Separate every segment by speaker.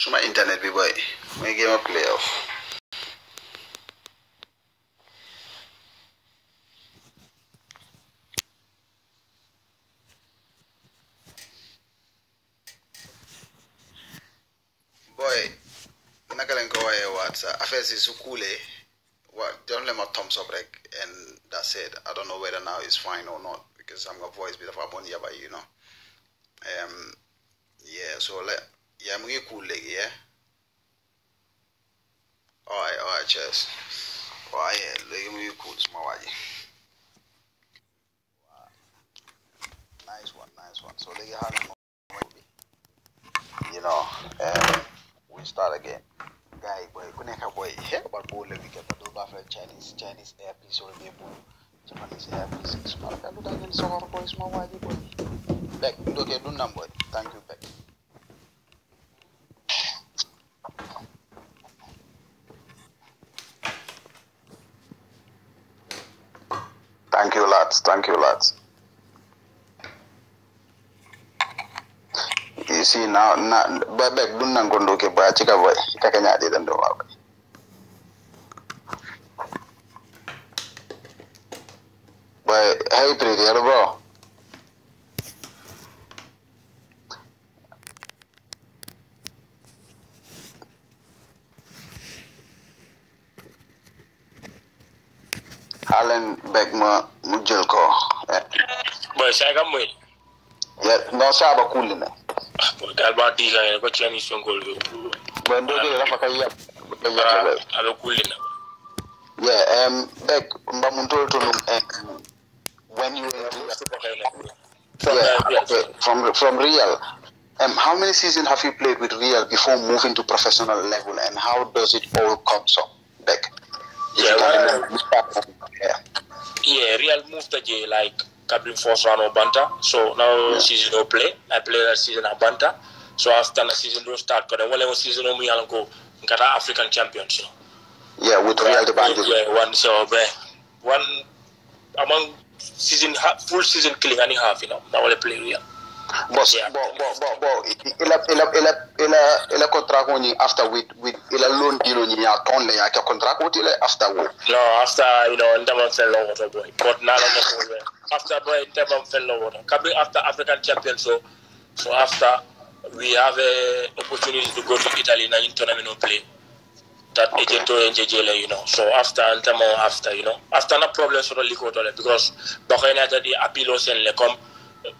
Speaker 1: suma internet bi boy. Muy game a play off. Boy naka lañ ko waxee waat sa affaire si su kuulee don't let my thumbs up rek and that's it. I don't know whether now it's fine or not because I'm gonna voice bi dafa amoon yaba you know. Um yeah so let yeah mu ngi cool léegi yeah? Alright alright cheers waaw yeah léegi mu ngi cool waa ji waaw nice one nice one. So xaaral ma you know um, we start again. Guy boy ku nekk boy yeah but boo le weekend ba doo baax Chinese Chinese airpiece wala bien bu Japanese airpiece suma rafet lu tax ngeen soxor boy suma waa ji boy. Beck ndoke dundam boy thank you Beck Thank you, lads. Thank you, lads. You see now, now, but back do not go look at chica boy. Kakanya didn't do it. But hey, pretty hello, bro. Allen Beck ma mu jël ko.
Speaker 2: boy saga moy
Speaker 1: Ya, no saba kulina.
Speaker 2: boy dal ba di ga ko chani songol do
Speaker 1: But ndoke rafa kay yap.
Speaker 2: ala kulina
Speaker 1: Yeah, um, Beck, mbamuntol to um, when you yeah, okay, from from Real. Um, how many seasons have you played with Real before moving to professional level, and how does it all come up, Beck?
Speaker 2: Yeah,
Speaker 1: we from- yeah.
Speaker 2: real move the j like kabrin first round of banta so now
Speaker 1: Yeah.
Speaker 2: season no play i play that season at banta so after the season do start because wala season we mi go ko ngata african championship
Speaker 1: yeah, with Real the Banjul.
Speaker 2: yeah one so one among season full season killing any half you know now wala play real
Speaker 1: But
Speaker 2: Yeah.
Speaker 1: but but but but ila ila ila ila ila contract ni after with with ila loan deal ni ya ton le ya ka contract with ila after wo.
Speaker 2: No, after you know, Ndaman fell over water boy. But now I'm not After boy, Ndaman fell over water. Coming after African champion, so so after we have a opportunity to go to Italy in a tournament and play. That agent to NJJ, you know. So after Ndaman, after you know, after no problem for the league because Bahrain had the appeal and le come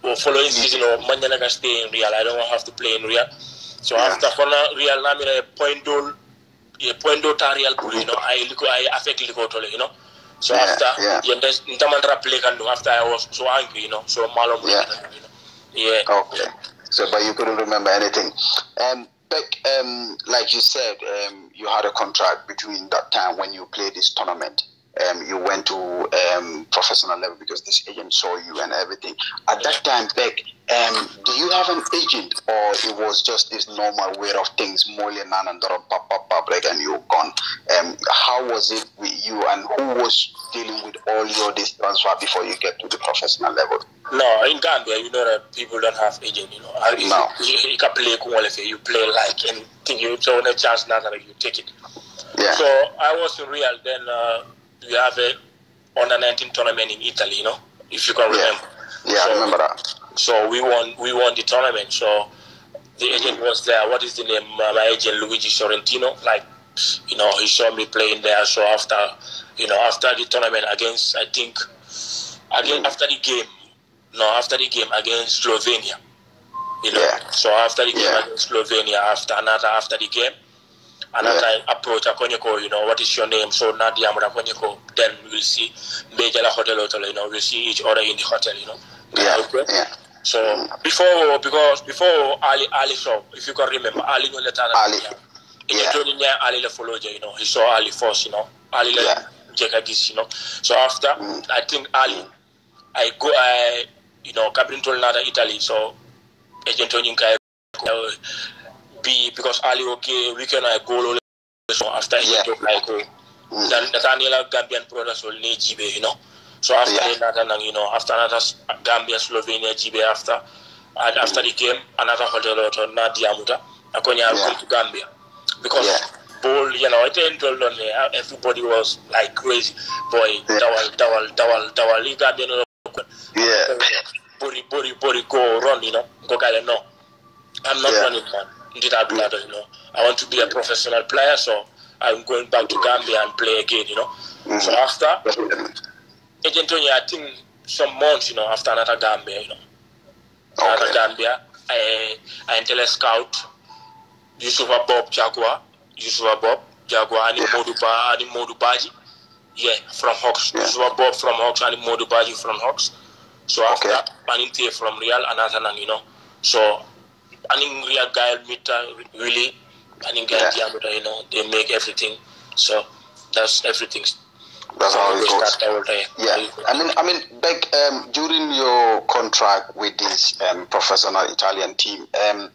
Speaker 2: or following season o Manjana ka stay in Real. I don't have to play in Real. So
Speaker 1: Yeah.
Speaker 2: after for now, Real, na mira point goal ye point do ta real bulu you know I liko I affect liko to you know so
Speaker 1: Yeah,
Speaker 2: after
Speaker 1: yeah.
Speaker 2: yeah there's ntaman play kan after I was so angry you know so malo
Speaker 1: Yeah.
Speaker 2: you know yeah
Speaker 1: Okay. So, but you couldn't remember anything. Um, Beck, um, like you said, um, you had a contract between that time when you played this tournament. Um, you went to um, professional level because this agent saw you and everything. At that time, Beck, um, do you have an agent or it was just this normal way of things, Molly and Nanandoro, pop, pop, pop, like, and you're gone? Um, how was it with you and who was dealing with all your this transfer before you get to the professional level?
Speaker 2: no in Gambia you know that people don't have agent you know
Speaker 1: No.
Speaker 2: you, you, can play if you play like and think you so when a chance now that you take it
Speaker 1: Yeah.
Speaker 2: so I was in Real then uh, we have a under 19 tournament in Italy you know if you can remember
Speaker 1: yeah, I
Speaker 2: So-
Speaker 1: remember that.
Speaker 2: So we won we won the tournament. So the agent was there. What is the name? Uh, my agent Luigi Sorrentino. Like you know, he saw me playing there. So after you know after the tournament against I think again after the game, no after the game against Slovenia. You know,
Speaker 1: Yeah.
Speaker 2: so after the game
Speaker 1: Yeah.
Speaker 2: against Slovenia, after another after the game, another approach Akonyeko, you know, what is your name? So Nadia Akonyeko, then we'll see Bejala Hotel Hotel, you know, we'll see each other in the hotel, you know.
Speaker 1: Yeah,
Speaker 2: Okay.
Speaker 1: yeah.
Speaker 2: So before because before Ali Ali so if you can remember, Ali no letter.
Speaker 1: Ali.
Speaker 2: In
Speaker 1: Yeah.
Speaker 2: training there, Ali le follow you know. He saw Ali first, you know. Ali le
Speaker 1: Yeah.
Speaker 2: Jeka this, you know. So after
Speaker 1: Mm.
Speaker 2: I think Ali I go I you know, Cabrin told another Italy, so agent on Yinka be because Ali okay, we can I go so after
Speaker 1: Yeah.
Speaker 2: agent like oh,
Speaker 1: Mm.
Speaker 2: dan Daniela Gambian brothers will need GB, you know. So after
Speaker 1: Yeah.
Speaker 2: another, you know, after another Gambia, Slovenia, GB after, and after the game, another hotel or Nadia Muta. Akonya
Speaker 1: Yeah.
Speaker 2: come to Gambia because
Speaker 1: Yeah.
Speaker 2: ball, you know, it ain't. Everybody was like crazy. Boy,
Speaker 1: Yeah.
Speaker 2: dawal, dawal, dawal, dawal. He got no
Speaker 1: Yeah.
Speaker 2: body, body, body, go run, you know. Go guy, no. I'm not
Speaker 1: Yeah.
Speaker 2: running, man. Did I do that, you know? I want to be a professional player, so I'm going back to Gambia and play again, you know. So
Speaker 1: Mhm.
Speaker 2: after. Agent Tony, I think some months, you know, after another Gambia, you know. Another Gambia, I, I tell a scout, Yusufa Bob Jaguar, Yusufa Bob Jaguar, and
Speaker 1: Yeah.
Speaker 2: Modu Ba, and Modu Baji. Yeah, from Hawks.
Speaker 1: Yeah.
Speaker 2: Yusufa Bob from Hawks, and Modu Baji from Hawks. So after,
Speaker 1: Okay.
Speaker 2: Maninte from Real, and Atanan, you know. So, and in Real guy, Mita, really, and in guy,
Speaker 1: Yeah.
Speaker 2: Diameter, you know, they make everything. So, that's everything.
Speaker 1: That's how it goes. Yeah, I mean, I mean, Beck, um, during your contract with this um, professional Italian team, um,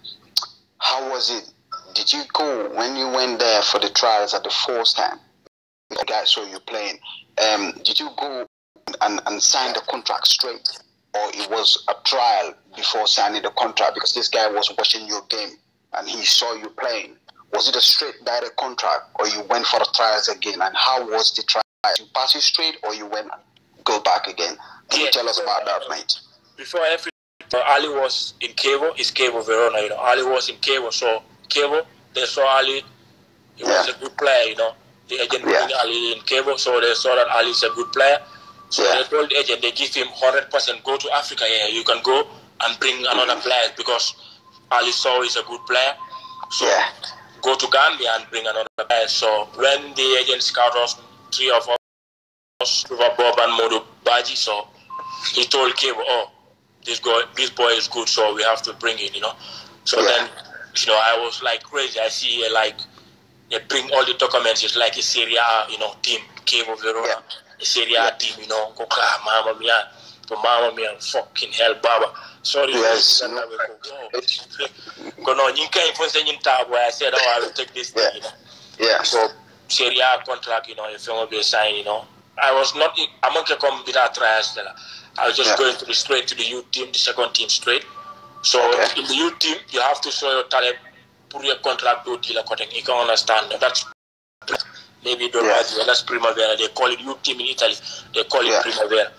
Speaker 1: how was it? Did you go when you went there for the trials at the first time? The guy saw you playing. Um, did you go and, and sign the contract straight, or it was a trial before signing the contract? Because this guy was watching your game and he saw you playing. Was it a straight direct contract, or you went for the trials again? And how was the trial? You pass it straight, or you went go back again? Can you tell us about that, mate?
Speaker 2: before every Ali was in Cabo, it's Chievo Verona, you know. Ali was in Cabo, so Cabo, they saw Ali, he was
Speaker 1: Yeah.
Speaker 2: a good player, you know. The agent
Speaker 1: Yeah.
Speaker 2: bring Ali in Cabo, so they saw that Ali is a good player. So
Speaker 1: Yeah.
Speaker 2: they told the agent, they give him 100% go to Africa, yeah, you can go and bring another player because Ali saw he's a good player. So
Speaker 1: Yeah.
Speaker 2: go to Gambia and bring another player. So when the agent scout us, three of us, Bob and Modu Baji, so he told Cable, oh, this guy, this boy is good, so we have to bring him, you know. So
Speaker 1: Yeah.
Speaker 2: then, you know, I was like crazy. I see like they bring all the documents. It's like a Serie A, you know, team, came Chievo Verona,
Speaker 1: Yeah.
Speaker 2: Serie A team, you know. Go, ah, mama mia, to mama mia, fucking hell, baba. Sorry,
Speaker 1: Yes.
Speaker 2: for that, go, no, you can't even say you tabo. I said, oh, I will take this thing,
Speaker 1: Yeah.
Speaker 2: you know.
Speaker 1: Yeah.
Speaker 2: So Serie A contract, you know, if you want to be signed, you know. I was not I'm not come without trials. Stella. I was just
Speaker 1: Yeah.
Speaker 2: going to the straight to the youth team, the second team straight. So
Speaker 1: Okay.
Speaker 2: in the youth team, you have to show your talent. Put your contract to deal according. You can understand that. That's Maybe you don't
Speaker 1: yes.
Speaker 2: have That's primavera. They call it youth team in Italy. They call it
Speaker 1: yeah.
Speaker 2: primavera.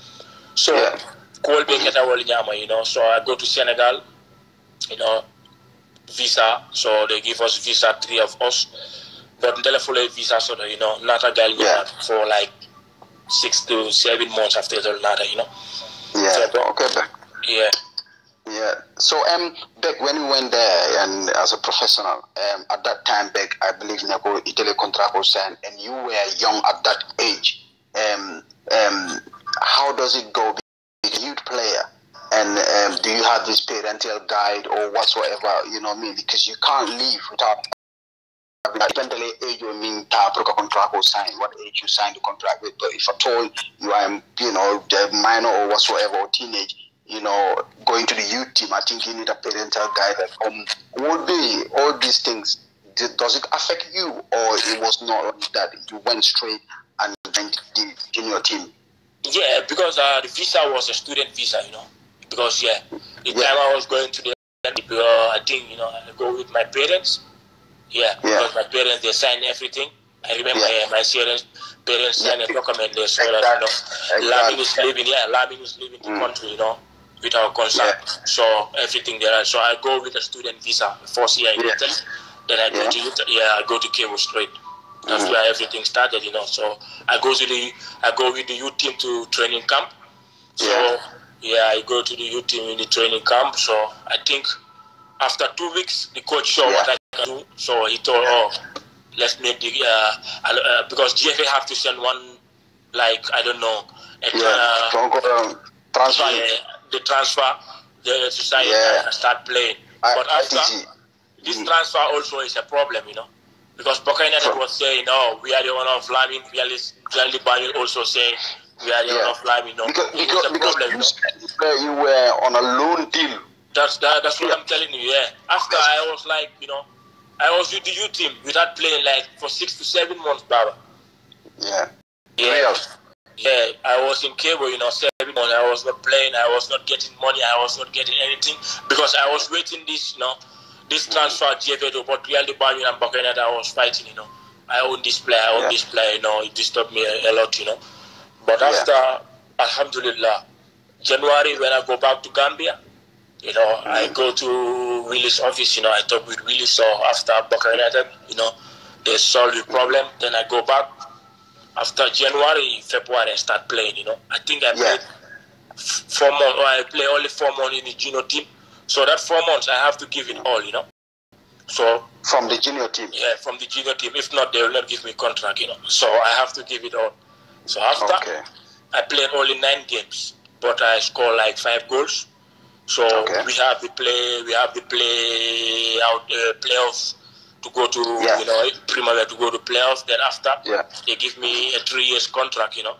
Speaker 2: So,
Speaker 1: yeah.
Speaker 2: me get a nyama, you know. So I go to Senegal, you know, visa. So they give us visa, three of us. But telephone visa, so that, you know, not a girl
Speaker 1: yeah.
Speaker 2: for like six to seven months after the latter, you know.
Speaker 1: Yeah,
Speaker 2: so, but,
Speaker 1: okay. But,
Speaker 2: yeah.
Speaker 1: Yeah. So, um, Beck, when you went there and as a professional, um, at that time, back, I believe Neko Italy contract was signed, and you were young at that age. Um, um, how does it go? Being a youth player, and um, do you have this parental guide or whatsoever? You know what I mean? Because you can't leave without. Depending age you mean contract was signed, what age you signed the contract with. But if at all you are, you know, minor or whatsoever or teenage, you know, going to the youth team, I think you need a parental guide home. Would be all these things. Does it affect you, or it was not that? You went straight and went the junior team.
Speaker 2: Yeah, because uh, the visa was a student visa, you know. Because yeah, the
Speaker 1: Yeah.
Speaker 2: time I was going to the, uh, I think you know, I go with my parents. Yeah,
Speaker 1: Yeah.
Speaker 2: because my parents they sign everything. I remember
Speaker 1: Yeah.
Speaker 2: uh, my parents parents sign a document they saw that you know,
Speaker 1: Exactly.
Speaker 2: Lamin is leaving. Yeah, Lamin is leaving the
Speaker 1: Mm.
Speaker 2: country, you know, without consent. So everything there. So I go with a student visa first year
Speaker 1: Yeah.
Speaker 2: Then I go
Speaker 1: Yeah.
Speaker 2: to yeah, I go to Cabo straight. That's
Speaker 1: Mhm.
Speaker 2: where everything started, you know. So I go to the I go with the youth team to training camp. So
Speaker 1: Yeah.
Speaker 2: yeah, I go to the youth team in the training camp. So I think after two weeks, the coach saw what I can do. So he told, oh, let's make the uh, uh, because GFA have to send one like I don't know
Speaker 1: Yeah.
Speaker 2: uh,
Speaker 1: Don't go um, transfer.
Speaker 2: yeah, the transfer the society
Speaker 1: Yeah.
Speaker 2: and start playing.
Speaker 1: I,
Speaker 2: but after
Speaker 1: he-
Speaker 2: this
Speaker 1: Mm.
Speaker 2: transfer also is a problem, you know. Because
Speaker 1: Sure.
Speaker 2: was saying, oh, we are the one of Lamin, we are the Jali also saying, we are the
Speaker 1: Yeah.
Speaker 2: one of Lamin, No,
Speaker 1: because because, because
Speaker 2: problem, you know.
Speaker 1: you, were on a loan deal.
Speaker 2: That's that, that's what
Speaker 1: Yeah.
Speaker 2: I'm telling you. Yeah. After I was like, you know, I was with the youth team without playing like for six to seven months, Baba.
Speaker 1: Yeah.
Speaker 2: Yeah. Yeah, I was in cable, you know, months. I was not playing. I was not getting money. I was not getting anything because I was waiting this, you know, this mm-hmm. transfer Jevedo, but really Banyu and Bakenata I was fighting, you know. I own this player, I own
Speaker 1: Yeah.
Speaker 2: this player, you know, it disturbed me a, a lot, you know. But
Speaker 1: Yeah.
Speaker 2: after, Alhamdulillah, January when I go back to Gambia, you know, I mm-hmm. go to Willis office, you know, I talk with Willis, so after United, you know, they solve the problem, then I go back. After January, February, I start playing, you know. I think I
Speaker 1: Yeah.
Speaker 2: played four months, or I play only four months in the junior team. So that four months, I have to give it all, you know. So
Speaker 1: From the junior team.
Speaker 2: yeah, from the junior team. If not, they will not give me contract, you know. So I have to give it all. So after
Speaker 1: Okay.
Speaker 2: I played only nine games, but I scored like five goals. So
Speaker 1: Okay.
Speaker 2: we have the play, we have the play out uh, playoffs to go to
Speaker 1: Yeah.
Speaker 2: you know Primavera to go to playoffs. Then after
Speaker 1: Yeah.
Speaker 2: they give me a three years contract, you know.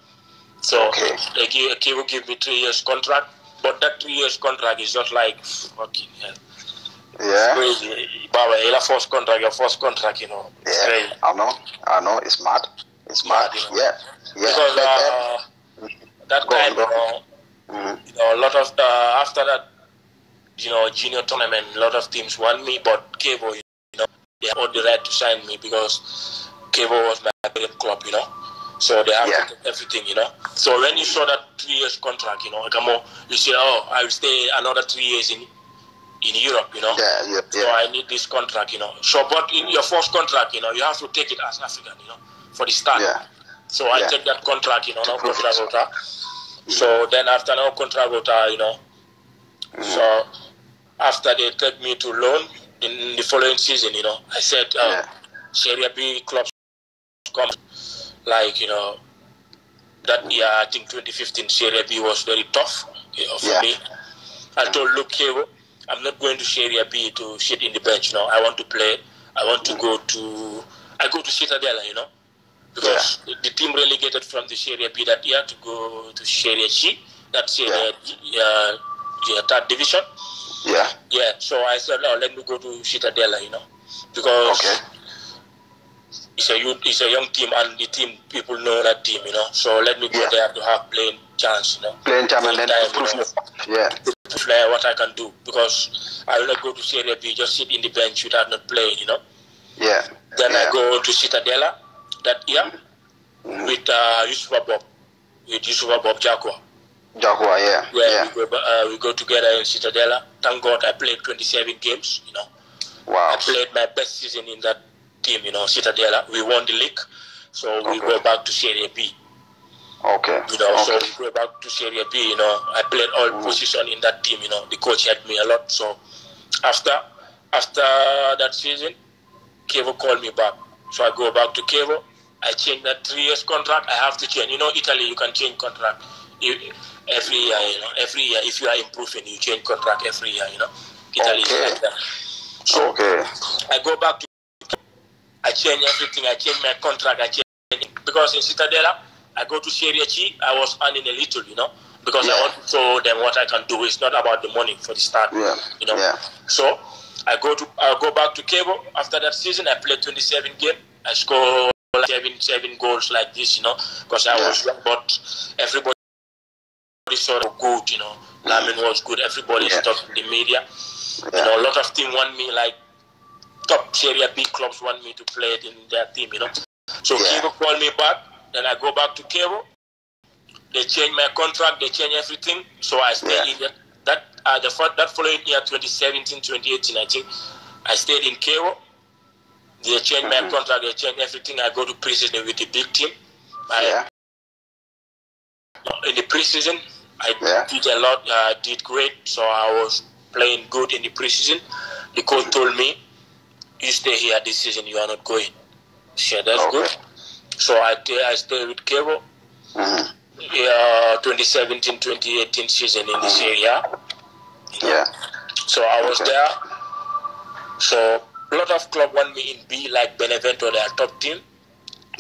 Speaker 2: So
Speaker 1: Okay.
Speaker 2: they give will give me three years contract, but that three years contract is just like fucking hell.
Speaker 1: Yeah.
Speaker 2: crazy. Baba, your first contract, your first contract, you know. It's
Speaker 1: Yeah.
Speaker 2: crazy.
Speaker 1: I know. I know. It's mad. It's mad.
Speaker 2: Mad, you know.
Speaker 1: Yeah. Yeah.
Speaker 2: Because uh, that
Speaker 1: Go
Speaker 2: time,
Speaker 1: go
Speaker 2: you
Speaker 1: on.
Speaker 2: know,
Speaker 1: mhm.
Speaker 2: you know, a lot of uh, after that, you know, junior tournament, a lot of teams want me, but Cabo, you know, they have all the right to sign me because Cabo was my club, you know. So they have
Speaker 1: Yeah.
Speaker 2: to take everything, you know. So when you saw that three years contract, you know, come on, you say, oh, I will stay another three years in in Europe, you know.
Speaker 1: Yeah. Yeah.
Speaker 2: So I need this contract, you know. So, but in your first contract, you know, you have to take it as African, you know, for the start.
Speaker 1: Yeah.
Speaker 2: So I
Speaker 1: Yeah.
Speaker 2: take that contract, you know, no contract rota. So then after no contract rota, you know, so after they take me to loan in the following season, you know, I said, uh,
Speaker 1: Yeah.
Speaker 2: Serie B clubs come, like you know, that year I think 2015 Serie B was very tough you know, for
Speaker 1: Yeah.
Speaker 2: me. I told Luke Cable, I'm not going to Serie B to sit in the bench. You know, I want to play. I want to go to. I go to Cittadella. You know, because the, the team relegated from the Serie B that year to go to Serie C. That's Serie uh, yeah, third division.
Speaker 1: Yeah.
Speaker 2: Yeah, so I said, oh, let me go to Cittadella, you know, because
Speaker 1: Okay.
Speaker 2: It's a youth, it's a young team, and the team people know that team, you know. So let me go
Speaker 1: Yeah.
Speaker 2: there to have playing chance, you know,
Speaker 1: Playing time and then
Speaker 2: time,
Speaker 1: prove
Speaker 2: you know.
Speaker 1: Yeah.
Speaker 2: to play what I can do because I will not go to Serie B just sit in the bench without not playing, you know.
Speaker 1: Yeah.
Speaker 2: Then
Speaker 1: yeah.
Speaker 2: I go to Cittadella that year
Speaker 1: Mhm.
Speaker 2: with uh, Yusufa Bob, with Yusufa Bob Jakwa.
Speaker 1: Jaguar. Yeah.
Speaker 2: Where
Speaker 1: Yeah.
Speaker 2: we go, uh, we go together in Cittadella. Thank God I played 27 games, you know.
Speaker 1: Wow.
Speaker 2: I played my best season in that team, you know, Cittadella. We won the league, so we
Speaker 1: Okay.
Speaker 2: go back to Serie B,
Speaker 1: Okay.
Speaker 2: you know.
Speaker 1: Okay.
Speaker 2: So we go back to Serie B, you know. I played all
Speaker 1: Mm.
Speaker 2: position in that team, you know. The coach helped me a lot. So after after that season, Chievo called me back. So I go back to Chievo. I change that three years contract. I have to change. You know, Italy, you can change contract every year. You know, every year if you are improving, you change contract every year. You know, Italy is
Speaker 1: Okay.
Speaker 2: like that. So
Speaker 1: Okay.
Speaker 2: I go back to I change everything. I change my contract. I change because in Cittadella, I go to Serie C. I was earning a little, you know, because I want to show them what I can do. It's not about the money for the start,
Speaker 1: Yeah.
Speaker 2: you know.
Speaker 1: Yeah.
Speaker 2: So I go to I go back to Cabo after that season. I played 27 game. I score like seven seven goals like this, you know, because I
Speaker 1: Yeah.
Speaker 2: was young, but everybody sort of good, you know. Lamin mm. was good. Everybody
Speaker 1: Yeah.
Speaker 2: talking in the media. You
Speaker 1: Yeah.
Speaker 2: know, a lot of team want me like top Serie B clubs want me to play it in their team, you know. So
Speaker 1: Yeah.
Speaker 2: Called me back, then I go back to Cabo. They change my contract, they change everything. So I stay
Speaker 1: Yeah.
Speaker 2: in that that uh, the that following year 2017, 2018, I think I stayed in Cabo. They change my
Speaker 1: Mhm.
Speaker 2: contract, they change everything. I go to preseason with the big team. I,
Speaker 1: Yeah.
Speaker 2: in the preseason, I
Speaker 1: Yeah.
Speaker 2: did a lot. I did great, so I was playing good in the preseason. The coach told me, "You stay here this season. You are not going." Said, "That's
Speaker 1: Okay.
Speaker 2: good." So I I stayed with Cabo.
Speaker 1: Mhm.
Speaker 2: Yeah, 2017, 2018 season in this area.
Speaker 1: Yeah.
Speaker 2: So I was
Speaker 1: Okay.
Speaker 2: there. So a lot of club want me in B like Benevento, their top team.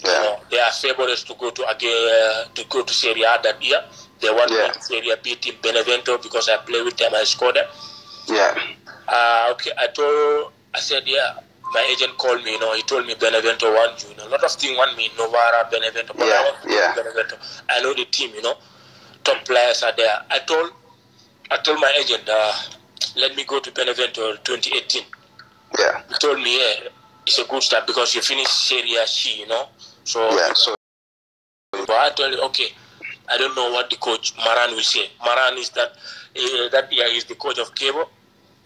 Speaker 2: You
Speaker 1: Yeah.
Speaker 2: know, they are favorites to go to again to go to Serie A that year. They want
Speaker 1: Yeah.
Speaker 2: me in Serie B team Benevento because I play with them. I scored them.
Speaker 1: Yeah.
Speaker 2: Uh, okay, I told, I said, yeah. My agent called me. You know, he told me Benevento want you. you know, a lot of teams want me. Novara, Benevento. But
Speaker 1: Yeah,
Speaker 2: I want to go to
Speaker 1: yeah.
Speaker 2: Benevento. I know the team. You know, top players are there. I told, I told my agent, uh, let me go to Benevento 2018.
Speaker 1: Yeah.
Speaker 2: He told me, yeah, it's a good start because you finished Serie C, you know. So,
Speaker 1: Yeah. So
Speaker 2: but I told you, okay, I don't know what the coach Maran will say. Maran is that uh, that year is the coach of Cable.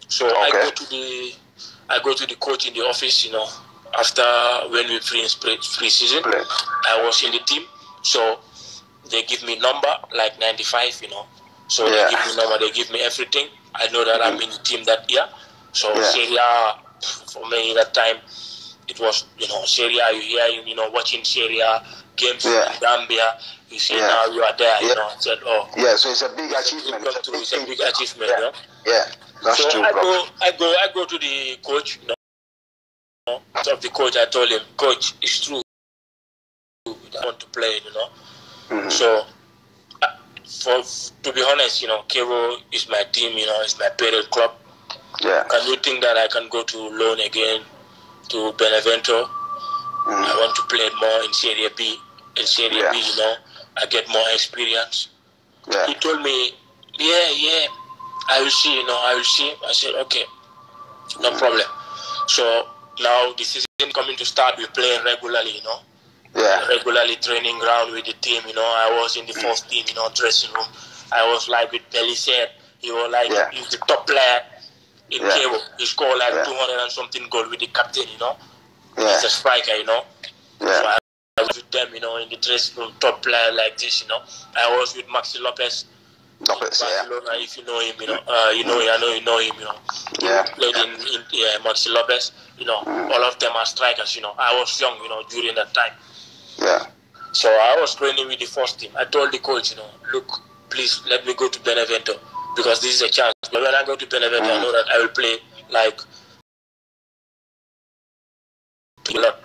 Speaker 2: So I go to the I go to the coach in the office, you know, after when we pre season. I was in the team, so they give me number like 95, you know. So
Speaker 1: Yeah.
Speaker 2: they give me number, they give me everything. I know that I'm mm-hmm. in the team that year. So
Speaker 1: Yeah.
Speaker 2: Serie A, for me that time, it was you know Serie A. You hear you know watching Serie A games
Speaker 1: Yeah.
Speaker 2: in Gambia. You see
Speaker 1: Yeah.
Speaker 2: now you are there. You know, I said oh.
Speaker 1: Yeah. So it's a big achievement. It's a big,
Speaker 2: it's a big achievement,
Speaker 1: Yeah. Yeah. That's
Speaker 2: so
Speaker 1: true,
Speaker 2: I
Speaker 1: bro.
Speaker 2: go, I go, I go to the coach. You know, of the coach, I told him, Coach, it's true. I want to play. You know,
Speaker 1: Mhm.
Speaker 2: so uh, for to be honest, you know, Cairo is my team. You know, it's my parent club.
Speaker 1: Yeah.
Speaker 2: Can you think that I can go to loan again to Benevento? I
Speaker 1: Mhm.
Speaker 2: want to play more in Serie B. In Serie
Speaker 1: Yeah.
Speaker 2: B, you know, I get more experience.
Speaker 1: Yeah.
Speaker 2: He told me, yeah, yeah, I will see, you know, I will see. I said, okay, no problem. So now the season coming to start, we're playing regularly, you know,
Speaker 1: Yeah.
Speaker 2: regularly training ground with the team, you know. I was in the mm. first team, you know, dressing room. I was like with Pellissier. He was like,
Speaker 1: Yeah.
Speaker 2: he's the top player in
Speaker 1: Yeah.
Speaker 2: Cabo. He scored like
Speaker 1: Yeah.
Speaker 2: 200 and something goal with the captain, you know. Yeah. He's a striker, you know. So
Speaker 1: Yeah.
Speaker 2: I was with them, you know, in the dressing room, top player like this, you know. I was with Maxi Lopez.
Speaker 1: Lopez, yeah.
Speaker 2: Barcelona, if you know him, you know, uh, you know, I know you know him, you know.
Speaker 1: Yeah.
Speaker 2: Played in, in yeah, Maxi Lopez, you know,
Speaker 1: Mm.
Speaker 2: all of them are strikers, you know. I was young, you know, during that time.
Speaker 1: Yeah.
Speaker 2: So I was training with the first team. I told the coach, you know, look, please let me go to Benevento because this is a chance. But when I go to Benevento, I
Speaker 1: Mm.
Speaker 2: know that I will play like a lot.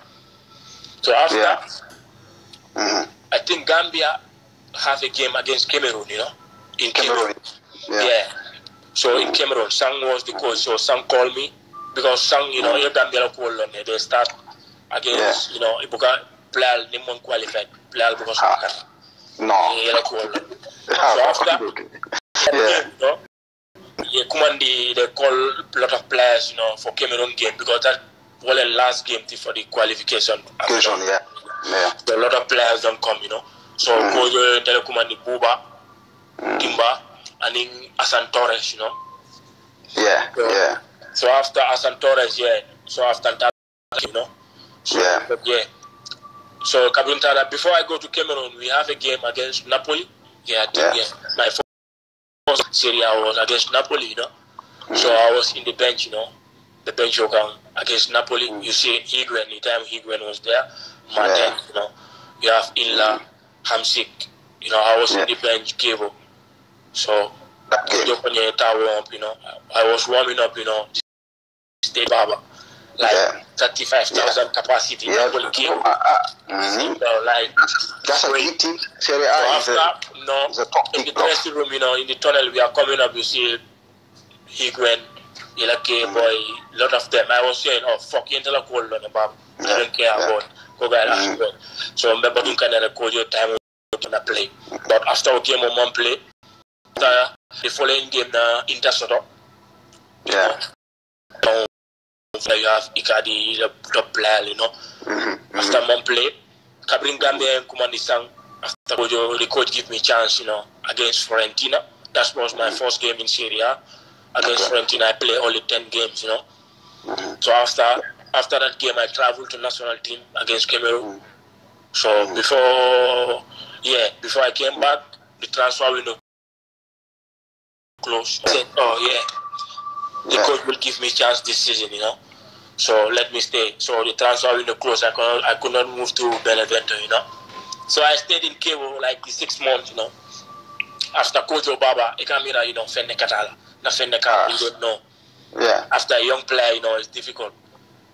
Speaker 2: So after,
Speaker 1: Yeah. Mhm.
Speaker 2: I think Gambia have a game against Cameroon, you know, in
Speaker 1: Cameroon.
Speaker 2: Yeah.
Speaker 1: Yeah.
Speaker 2: So in Cameroon, Sang was the coach. So Sang called me because Sang, you know,
Speaker 1: Mm.
Speaker 2: mm. Gambia call on they start against, you know, Ibuka player Nimon qualified player because
Speaker 1: Ah. No.
Speaker 2: yeah, call So after that
Speaker 1: Yeah.
Speaker 2: you know, yeah, Kumandi they call a lot of players, you know, for Cameroon game because that was the last game for the qualification.
Speaker 1: Yeah. Yeah.
Speaker 2: So a lot of players don't come, you know. So
Speaker 1: Mm.
Speaker 2: Kojo Telekumandi Buba,
Speaker 1: Mm.
Speaker 2: Timba, and then Asan Torres, you know.
Speaker 1: Yeah. Yeah.
Speaker 2: So after Asan Torres, yeah. So after that, you know. So,
Speaker 1: Yeah.
Speaker 2: yeah. So Kabintara, before I go to Cameroon, we have a game against Napoli. Yeah, I think,
Speaker 1: Yeah.
Speaker 2: yeah. My first Serie A was against Napoli, you know. Mm. So I was in the bench, you know. The bench account against Napoli. Mm. You see Higuain, the time Higuain was there. Martin,
Speaker 1: Yeah.
Speaker 2: you know. You have Inla, mm. Hamsik. You know, I was
Speaker 1: Yeah.
Speaker 2: in the bench, Cable. So
Speaker 1: That game.
Speaker 2: Joe Panyeta warm up, you know. I was warming up, you know, State Barber. Like
Speaker 1: Yeah.
Speaker 2: 35,000 capacity.
Speaker 1: Yeah.
Speaker 2: Napoli came.
Speaker 1: Uh, uh, mhm.
Speaker 2: So, like,
Speaker 1: That's a
Speaker 2: Great.
Speaker 1: big team. Serie
Speaker 2: so
Speaker 1: A is a,
Speaker 2: after, no,
Speaker 1: is a top
Speaker 2: in the dressing room, you know, in the tunnel, we are coming up, you see Higuain, Ilake,
Speaker 1: Mm.
Speaker 2: boy, a lot of them. I was saying, oh, fuck, you ain't call on about. I
Speaker 1: Yeah,
Speaker 2: don't care
Speaker 1: yeah.
Speaker 2: about go guy
Speaker 1: Mm.
Speaker 2: mm. So, remember, you can record your time to play. But after a game one play, after the following game, na Inter Soto,
Speaker 1: Yeah.
Speaker 2: so you have Icardi, the top player, you know.
Speaker 1: Mhm.
Speaker 2: After one play, Kabrin Gambia and Kumandi Sang, after the coach give me chance, you know, against Fiorentina. That was my first game in Serie A. Against
Speaker 1: Okay.
Speaker 2: Fiorentina, I play only 10 games, you know.
Speaker 1: Mhm.
Speaker 2: So after after that game, I traveled to national team against Cameroon. So
Speaker 1: Mm.
Speaker 2: before, yeah, before I came back, the transfer window closed. I said, oh yeah, the
Speaker 1: Yeah.
Speaker 2: coach will give me chance this season, you know. So let me stay. So the transfer window closed. I could not, I could not move to Benevento, you know. So I stayed in Cabo like six months, you know. After Coach Obaba, Ikamira, you know, Fenne Katala. Na Fenne Katala, you don't know.
Speaker 1: Yeah.
Speaker 2: After a young player, you know, it's difficult.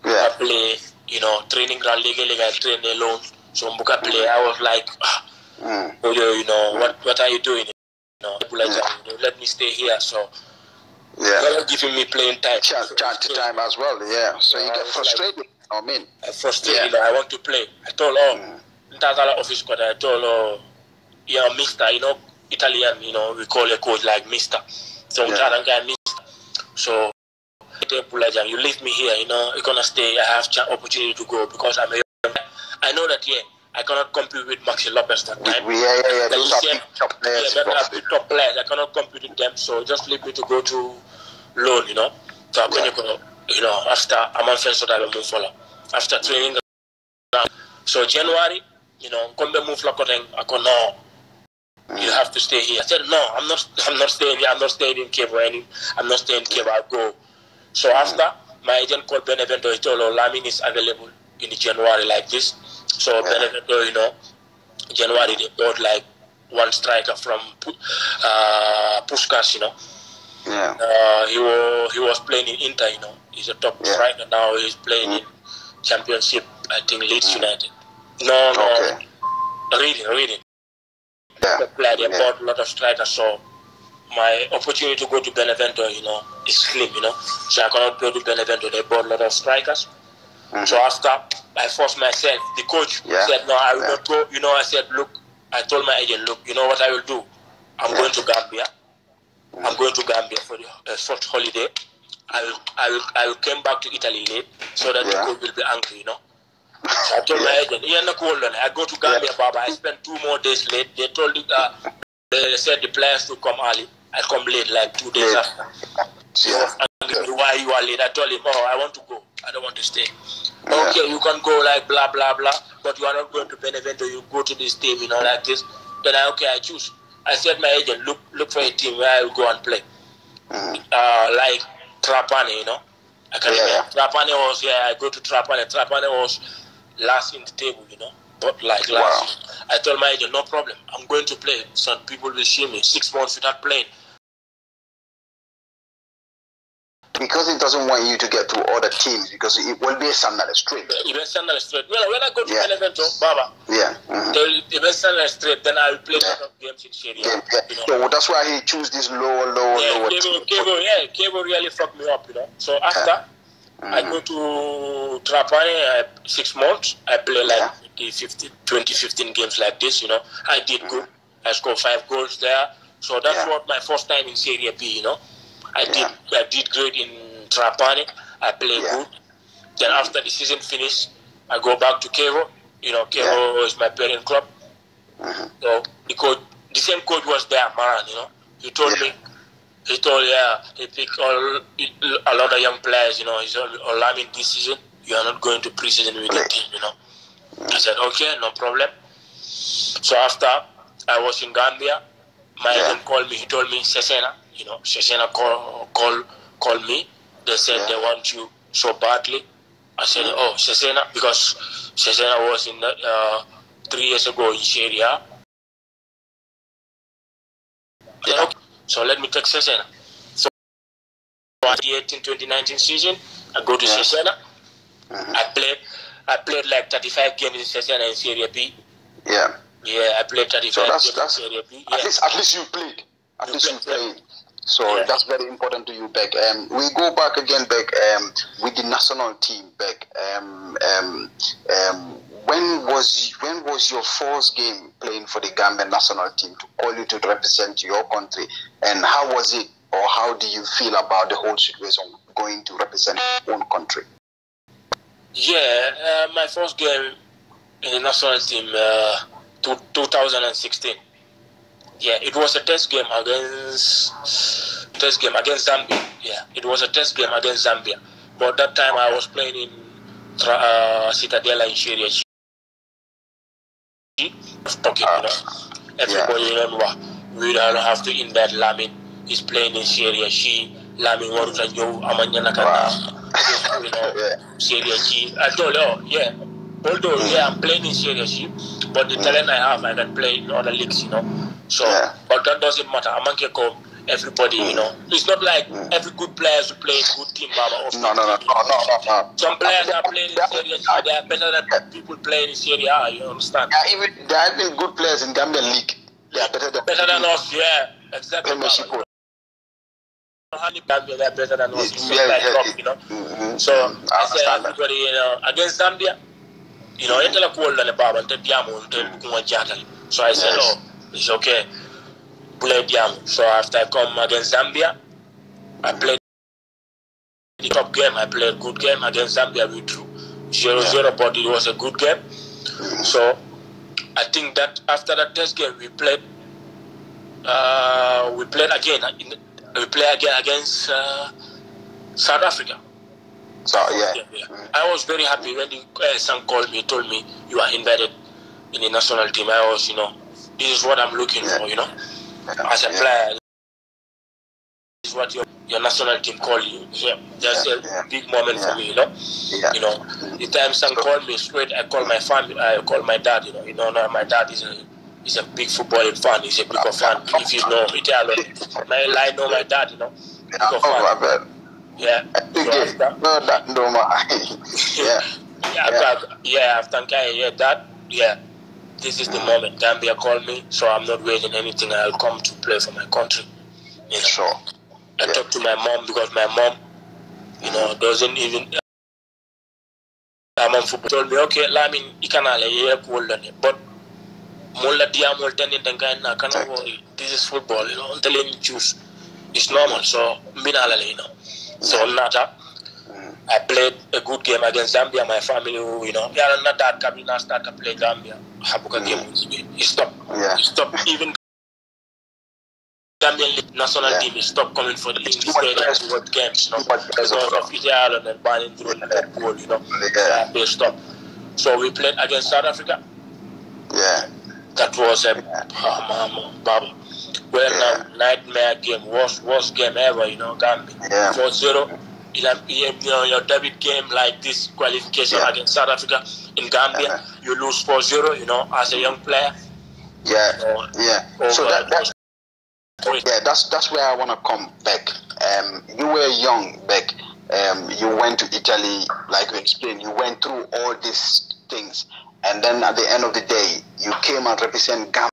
Speaker 2: I
Speaker 1: Yeah.
Speaker 2: play, you know, training ground league, league, I train alone. So Mbuka play, I was like, ah,
Speaker 1: Mm.
Speaker 2: oh, you you know, what what are you doing? Know, like that, let me stay here. So
Speaker 1: Yeah.
Speaker 2: they're not giving me playing time.
Speaker 1: Chance to time as well. Yeah. So you get frustrated. I mean.
Speaker 2: I'm frustrated.
Speaker 1: Yeah.
Speaker 2: I want to play. I told oh,
Speaker 1: Mm.
Speaker 2: Ntagala office squad. I told oh, yeah, Mister. You know, Italian. You know, we call a coach like Mister. So
Speaker 1: Yeah.
Speaker 2: yeah. guy Mister. So you leave me here, you know, you're gonna stay. I have opportunity to go because I'm a. I know that, yeah, I cannot compete with Maxi Lopez that time.
Speaker 1: We, yeah, yeah, yeah. Those are big top players.
Speaker 2: Yeah,
Speaker 1: bro.
Speaker 2: are big top players. I cannot compete with them, so just leave me to go to loan, you know. So I
Speaker 1: Yeah.
Speaker 2: couldn't, you know, after I'm on first that I move follow. After training, so January, you know, come move like I go no. You mm. have to stay here. I said no. I'm not. I'm not staying here. I'm not staying in Cape any. I'm not staying in Cape. I'll go. So mm. after my agent called Benevento, he told oh, Lamin is available in January like this. So
Speaker 1: Yeah.
Speaker 2: Benevento, you know, January they bought like one striker from uh, Puscas, you know.
Speaker 1: Yeah.
Speaker 2: Uh, he was he was playing in Inter, you know. He's a top
Speaker 1: Yeah.
Speaker 2: striker now. He's playing in Championship. I think Leeds United. No, no,
Speaker 1: Okay.
Speaker 2: reading, reading.
Speaker 1: Yeah.
Speaker 2: The player they
Speaker 1: Yeah.
Speaker 2: bought a lot of strikers, so my opportunity to go to Benevento, you know, is slim, you know. So I cannot go to Benevento. They bought a lot of strikers.
Speaker 1: Mhm.
Speaker 2: So after I forced myself, the coach
Speaker 1: Yeah.
Speaker 2: said, "No, I will
Speaker 1: Yeah.
Speaker 2: not go." You know, I said, "Look," I told my agent, "Look, you know what I will do? I'm
Speaker 1: Yeah.
Speaker 2: going to Gambia. I'm going to Gambia for the uh, short holiday. I will, I will, I will come back to Italy late so that the coach will be angry, you know." So I told my agent, "Yeah, no, cool. I go to Gambia, Baba. I spent two more days late. They told the, uh, they said the players to come early. I come late, like two days
Speaker 1: Yeah.
Speaker 2: after. He
Speaker 1: Yeah.
Speaker 2: was angry, why you are late? I told him, oh, I want to go. I don't want to stay.
Speaker 1: Yeah.
Speaker 2: Okay, you can go like blah blah blah, but you are not going to Benevento. You go to this team, you know, like this. Then I okay, I choose. I said my agent, look look for a team where I will go and play.
Speaker 1: Mhm.
Speaker 2: Uh, like Trapani, you know. I can
Speaker 1: Yeah,
Speaker 2: remember. Trapani was yeah. I go to Trapani. Trapani was last in the table, you know. But like last, I told my agent, no problem. I'm going to play. Some people will see me six months without playing.
Speaker 1: Because it doesn't want you to get to other teams because it will be a standard straight.
Speaker 2: Even Standard Straight. Well, when I go to
Speaker 1: Yeah.
Speaker 2: Benevento, Baba,
Speaker 1: Yeah. mhm.
Speaker 2: they'll even Standard Straight, then I will play a lot of games in Serie
Speaker 1: Yeah, yeah.
Speaker 2: You know.
Speaker 1: So that's why he choose this lower, lower,
Speaker 2: Yeah,
Speaker 1: lower
Speaker 2: Cable. Cable, yeah, Cable really fucked me up, you know. So after I
Speaker 1: Mhm.
Speaker 2: go to Trapani, I, six months, I play like
Speaker 1: Yeah.
Speaker 2: 20, 15, 20, 15 games like this, you know. I did good. I scored five goals there. So that's
Speaker 1: Mm-hmm. Yeah.
Speaker 2: what my first time in Serie B, you know. I
Speaker 1: Yeah.
Speaker 2: did I did great in Trapani. I played
Speaker 1: Yeah.
Speaker 2: good. Then after the season finished, I go back to Chievo. You know, Chievo is my parent club.
Speaker 1: Mhm.
Speaker 2: So the coach, the same coach was there, Maran. You know, he told
Speaker 1: Yeah.
Speaker 2: me, he told yeah, he picked all a lot of young players. You know, he's all, all this season. You are not going to preseason with the team. You know, I said okay, no problem. So after I was in Gambia, my
Speaker 1: Yeah.
Speaker 2: agent called me. He told me Cesena. You know, Cesena call call call me. They said
Speaker 1: Yeah.
Speaker 2: they want you so badly. I said, oh, Cesena, because Cesena was in the, uh, three years ago in Serie A. I said, okay, so let me take Cesena. So, 2018 2019 season, I go to
Speaker 1: Yeah.
Speaker 2: Cesena.
Speaker 1: Mhm.
Speaker 2: I played, I played like 35 games in Cesena in Serie B.
Speaker 1: Yeah.
Speaker 2: Yeah, I played 35
Speaker 1: So that's
Speaker 2: games
Speaker 1: that's
Speaker 2: in Serie B.
Speaker 1: at least at least you played. At
Speaker 2: You
Speaker 1: least you
Speaker 2: played, yeah.
Speaker 1: played. So
Speaker 2: Yeah.
Speaker 1: that's very important to you, Beck. Um, we go back again, Beck, um, with the national team, Beck. Um, um, um, when was when was your first game playing for the Gambian national team to call you to represent your country, and how was it, or how do you feel about the whole situation going to represent your own country?
Speaker 2: Yeah, uh, my first game in the national team, uh, two, 2016. Yeah, it was a test game against test game against Zambia. Yeah, it was a test game against Zambia. But that time I was playing in uh, Cittadella in Syria. Talking, you know, ah, everybody remember we don't have to invite Lamin. He's playing in Syria. She Lamin waruta ñëw amanya naka
Speaker 1: Wow.
Speaker 2: you know
Speaker 1: Yeah.
Speaker 2: Syria G. I told her, yeah. Although, yeah, hmm. I'm playing in Syria G, but the hmm. talent I have, I can play in other leagues, you know. So,
Speaker 1: Yeah.
Speaker 2: but that doesn't matter. To everybody, you know. It's not like
Speaker 1: Mm.
Speaker 2: every good player who play in good team, Baba.
Speaker 1: No, no, no, no, no, no, no.
Speaker 2: Some players are playing in Syria G. They are better than people playing in Syria A, you understand?
Speaker 1: Yeah, even there have been good players in Gambian league. They are better than
Speaker 2: Better than us, yeah. Exactly. Baba. Gambia, They're better than us. It's
Speaker 1: Yeah,
Speaker 2: like
Speaker 1: yeah,
Speaker 2: rock, you know.
Speaker 1: Mhm.
Speaker 2: So
Speaker 1: Mhm. I
Speaker 2: I say
Speaker 1: that.
Speaker 2: everybody, you know, against Zambia, you know, mm-hmm. la kuola baba diamo jatal. So I said,
Speaker 1: Yes.
Speaker 2: oh, it's okay. Play diamo. So after I come against Zambia, I played the top game. I played good game against Zambia. We drew 0-0, but it was a good game. So I think that after that test game, we played. Uh, we played again. In, we play again against uh, South Africa.
Speaker 1: So yeah.
Speaker 2: Yeah, yeah. I was very happy when the uh, called me, told me you are invited in the national team. I was, you know, this is what I'm looking
Speaker 1: Yeah.
Speaker 2: for, you know,
Speaker 1: Yeah.
Speaker 2: as a player. This is what your, your national team call you. Yeah, that's a big moment for me, you know. You know, the time son called me straight, I call my family, I call my dad, you know. You know, now my dad is a is a big footballing fan. He's a big fan. If you know Italo, my I know my dad, you know.
Speaker 1: Yeah.
Speaker 2: Big
Speaker 1: Oh,
Speaker 2: fan. Yeah.
Speaker 1: Okay. No, that no. Yeah.
Speaker 2: Yeah,
Speaker 1: Yeah.
Speaker 2: after, yeah, after yeah, that, yeah, this is the moment. Gambia called me, so I'm not waiting anything. I'll come to play for my country. You know,
Speaker 1: Sure.
Speaker 2: I
Speaker 1: Yeah.
Speaker 2: talk to my mom because my mom, you know, doesn't even. My mom football told me, okay, Lamin, ikanale, yeah, cool, but mulla dia mul tenin denga na kana worry. This is football, you know, until you choose. It's normal, so mbinala, you know. So nata. I played a good game against Zambia. My family, you know, yeah, not that Kabina start to play Gambia. Habuka game was He stopped.
Speaker 1: Yeah.
Speaker 2: He stopped even League national
Speaker 1: Yeah.
Speaker 2: team. He stopped coming for the English Games, you know, because of Ireland and banning through Liverpool, you know.
Speaker 1: Yeah.
Speaker 2: They stopped. So we played against South Africa.
Speaker 1: Yeah.
Speaker 2: That was a mama, Well,
Speaker 1: Yeah.
Speaker 2: nightmare game, worst worst game ever, you know, Gambia.
Speaker 1: Yeah.
Speaker 2: 4-0. In a, you know, your debut game like this qualification
Speaker 1: Yeah.
Speaker 2: against South Africa in Gambia,
Speaker 1: Uh-huh.
Speaker 2: you lose 4-0, you know, as a young player.
Speaker 1: Yeah.
Speaker 2: Or,
Speaker 1: Yeah.
Speaker 2: or
Speaker 1: So that, that
Speaker 2: Great.
Speaker 1: yeah, that's that's where I want to come back. Um, you were young back. Um, you went to Italy, like you explained. You went through all these things, and then at the end of the day, you came and represent Gambia.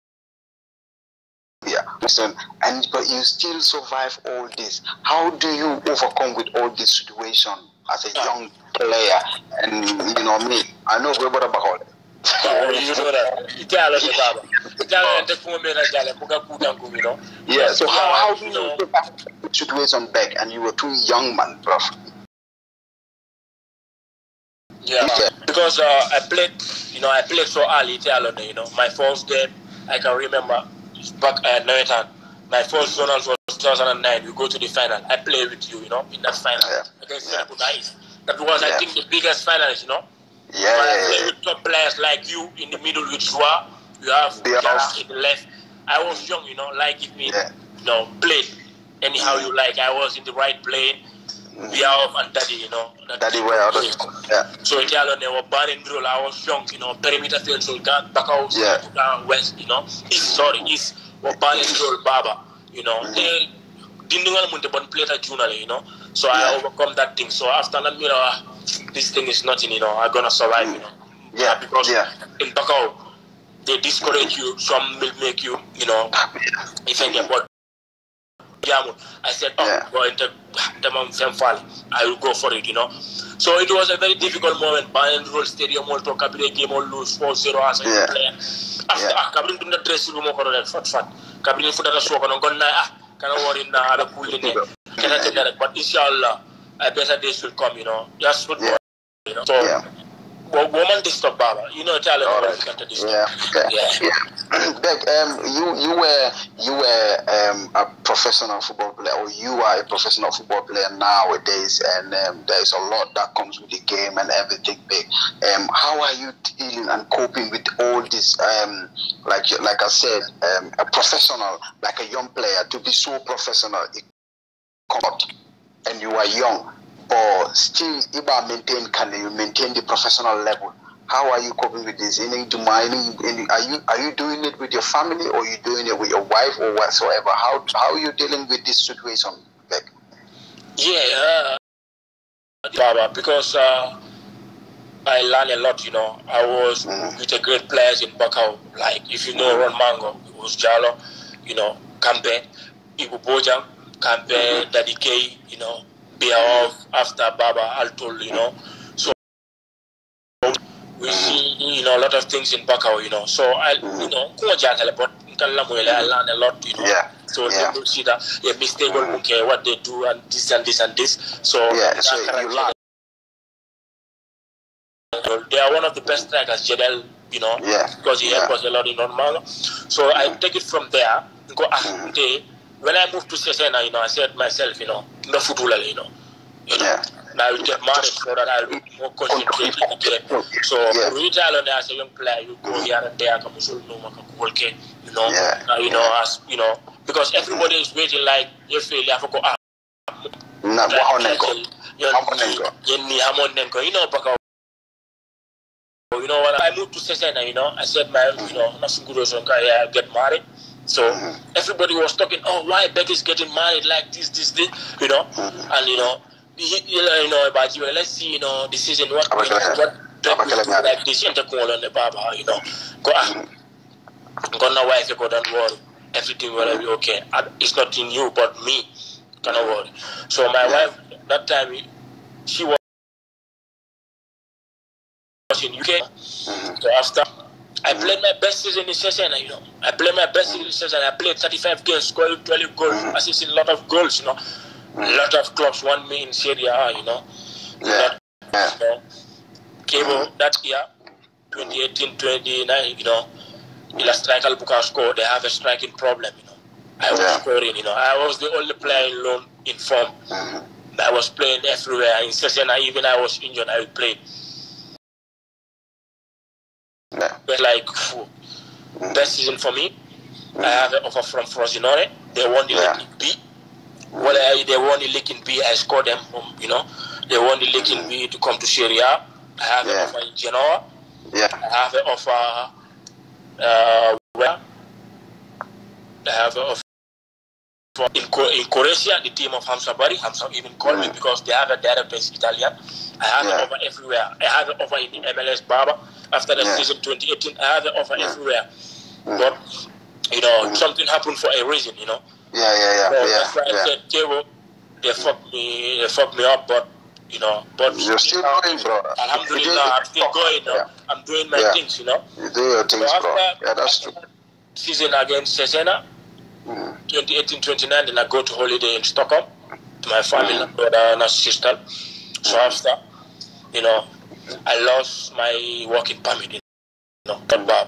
Speaker 1: And but you still survive all this. How do you overcome with all this situation as a young player? And you know me, I know we're about it.
Speaker 2: You know that. Italian, the Baba. Italian, the Kumena Jale, Muga Kudangu, you know.
Speaker 1: Yeah. So how, how do
Speaker 2: you
Speaker 1: get back the situation back? And you were too young, man, bro.
Speaker 2: Yeah, because uh, I played, you know, I played so early you know. My first game, I can remember, back uh, at Noetan. My first zonals was 2009. We go to the final. I play with you, you know, in that final
Speaker 1: Yeah.
Speaker 2: against
Speaker 1: Yeah.
Speaker 2: Senegal. That was,
Speaker 1: Yeah.
Speaker 2: I think, the biggest finals, you know.
Speaker 1: Yeah,
Speaker 2: But I play
Speaker 1: yeah.
Speaker 2: with top players like you in the middle with Joa. You have
Speaker 1: Yeah.
Speaker 2: In the left. I was young, you know, like if me,
Speaker 1: Yeah.
Speaker 2: you know, play anyhow mm. you like. I was in the right plane. We are off and daddy, you know. that-
Speaker 1: Daddy way out of yeah.
Speaker 2: so Italo they were banning rule. I was young, you know, perimeter field so got back out
Speaker 1: Yeah.
Speaker 2: down west, you know. East sorry, east were banning rule Baba, you know.
Speaker 1: Mhm.
Speaker 2: They didn't want to play that junior, you know. So
Speaker 1: Yeah.
Speaker 2: I overcome that thing. So after that, you know, ah, this thing is nothing, you know, I'm gonna survive, you know.
Speaker 1: Yeah,
Speaker 2: because
Speaker 1: yeah.
Speaker 2: in Bakau, they discourage you, some will make you, you know, if any about Diamond. I said, oh,
Speaker 1: Yeah.
Speaker 2: go into Tamam Femfal. I will go for it, you know. So it was a very difficult moment. Bayern Roll Stadium, talk about game, all lose 4 0 as a
Speaker 1: Yeah.
Speaker 2: player. After,
Speaker 1: Yeah.
Speaker 2: ah, Kabrin in the dressing room, or fat fat. Kabrin for the show, and gone, ah, can I worry now? I'm cool in there. Can I tell that? But inshallah, I better days will come, you know. Just football,
Speaker 1: Yeah.
Speaker 2: you know. So,
Speaker 1: Yeah.
Speaker 2: Wo- woman disturb Baba. You know, Italian
Speaker 1: All right.
Speaker 2: disturb.
Speaker 1: Yeah. Okay.
Speaker 2: Yeah.
Speaker 1: Yeah. Beck, um, you you were you were um, a professional football player, or you are a professional football player nowadays, and um, there is a lot that comes with the game and everything. Big. Um, how are you dealing and coping with all this? Um, like like I said, um, a professional, like a young player, to be so professional, it come out, and you are young, but still, are maintain can you maintain the professional level? How are you coping with this? Any, any, are you are you doing it with your family or you doing it with your wife or whatsoever? How how are you dealing with this situation? Like,
Speaker 2: Yeah, uh, Baba, because uh, I learned a lot, you know. I was
Speaker 1: Mhm.
Speaker 2: with a great players in Bakau, like if you know Ron Mango, it was Jalo, you know, Kampe, Ibu Bojang, Kampe, Daddy K, you know, Beer off after Baba Altol, you know. So we see, you know, a lot of things in Bakau, you know. So I, you know, but I learned a lot, you know.
Speaker 1: yeah,
Speaker 2: So
Speaker 1: Yeah.
Speaker 2: they will see that a mistake will okay, what they do and this and this and this. So
Speaker 1: Yeah, so you learn.
Speaker 2: They are one of the best strikers, Jadel, you know,
Speaker 1: Yeah,
Speaker 2: because he
Speaker 1: yeah.
Speaker 2: helped us a lot in normal. So I take it from there. Go ah,
Speaker 1: Mhm.
Speaker 2: When I moved to Cesena, you know, I said myself, you know, no footballer, you know. You know,
Speaker 1: Yeah.
Speaker 2: and I will get married so that I'll be more concentrated in the game. So
Speaker 1: Yeah.
Speaker 2: for Rita alone as a young player, you go here and there, come so no man can you know,
Speaker 1: Yeah.
Speaker 2: uh, you know, as you know, because everybody is waiting like you feel you have to go ah,
Speaker 1: na waxoon nañ ko
Speaker 2: yéen
Speaker 1: Xamoon nañ ko.
Speaker 2: yéen ñii xamoon nañ ko you know you know what I moved to Cesena you know I said my you know yeah, I get married so
Speaker 1: Mhm.
Speaker 2: everybody was talking oh why Becky's getting married like this this this you know
Speaker 1: Mhm.
Speaker 2: and you know he- you know about you let's see you know the season what
Speaker 1: Abakele.
Speaker 2: what Beck
Speaker 1: Abakele
Speaker 2: will do
Speaker 1: ñaare.
Speaker 2: like this yente kuŋolo ne baba you know go ah go na wife go don't worry everything will be okay And it's not in you but me cannot worry so my
Speaker 1: Yeah.
Speaker 2: wife that time she was in UK
Speaker 1: Mhm.
Speaker 2: so after I played my best season in Cesena, you know. I played my best season in Cesena. I played 35 games, scored 12 goals, assisting a lot of goals, you know. A lot of clubs want me in Serie A, you know.
Speaker 1: Yeah. Yeah.
Speaker 2: You know. Cable mm-hmm. that year, 2018, 29, you know, in a striker Buka score, they have a striking problem, you know. I was
Speaker 1: Yeah.
Speaker 2: scoring, you know. I was the only player in loan in form.
Speaker 1: Mm-hmm.
Speaker 2: I was playing everywhere. In Cesena, even I was injured, I would
Speaker 1: Yeah.
Speaker 2: But like, best season for me. I have an offer from Frosinone. They won the
Speaker 1: Yeah.
Speaker 2: league B. Well, I, they won the league in B. I scored them, um, you know. They won the league in B to come to Serie A. I have
Speaker 1: Yeah.
Speaker 2: an offer in Genoa.
Speaker 1: Yeah.
Speaker 2: I have an offer uh, where? I have an offer in, Cro- in Croatia, the team of Hamza Barry. Hamza even called me
Speaker 1: Mm.
Speaker 2: because they have a is Italian. I have
Speaker 1: Yeah.
Speaker 2: an offer everywhere. I have an offer in the MLS Barber. After the
Speaker 1: Yeah.
Speaker 2: season 2018, I have an offer
Speaker 1: Yeah.
Speaker 2: everywhere.
Speaker 1: Mm.
Speaker 2: But, you know,
Speaker 1: Mm.
Speaker 2: something happened for a reason, you know.
Speaker 1: Yeah, yeah, yeah,
Speaker 2: So
Speaker 1: yeah,
Speaker 2: that's why I
Speaker 1: yeah.
Speaker 2: said, Chievo, they fucked me, they fucked me up, but, you know, but
Speaker 1: You're still going, bro.
Speaker 2: Alhamdulillah, I'm still going. You know?
Speaker 1: Yeah.
Speaker 2: I'm doing my
Speaker 1: Yeah.
Speaker 2: things, you know.
Speaker 1: You do your things,
Speaker 2: So
Speaker 1: bro. Yeah, that's true.
Speaker 2: Season against Cesena. 2018 29, then I go to holiday in Stockholm to my family, brother and a sister. So after, you know, I lost my working permit, you know, back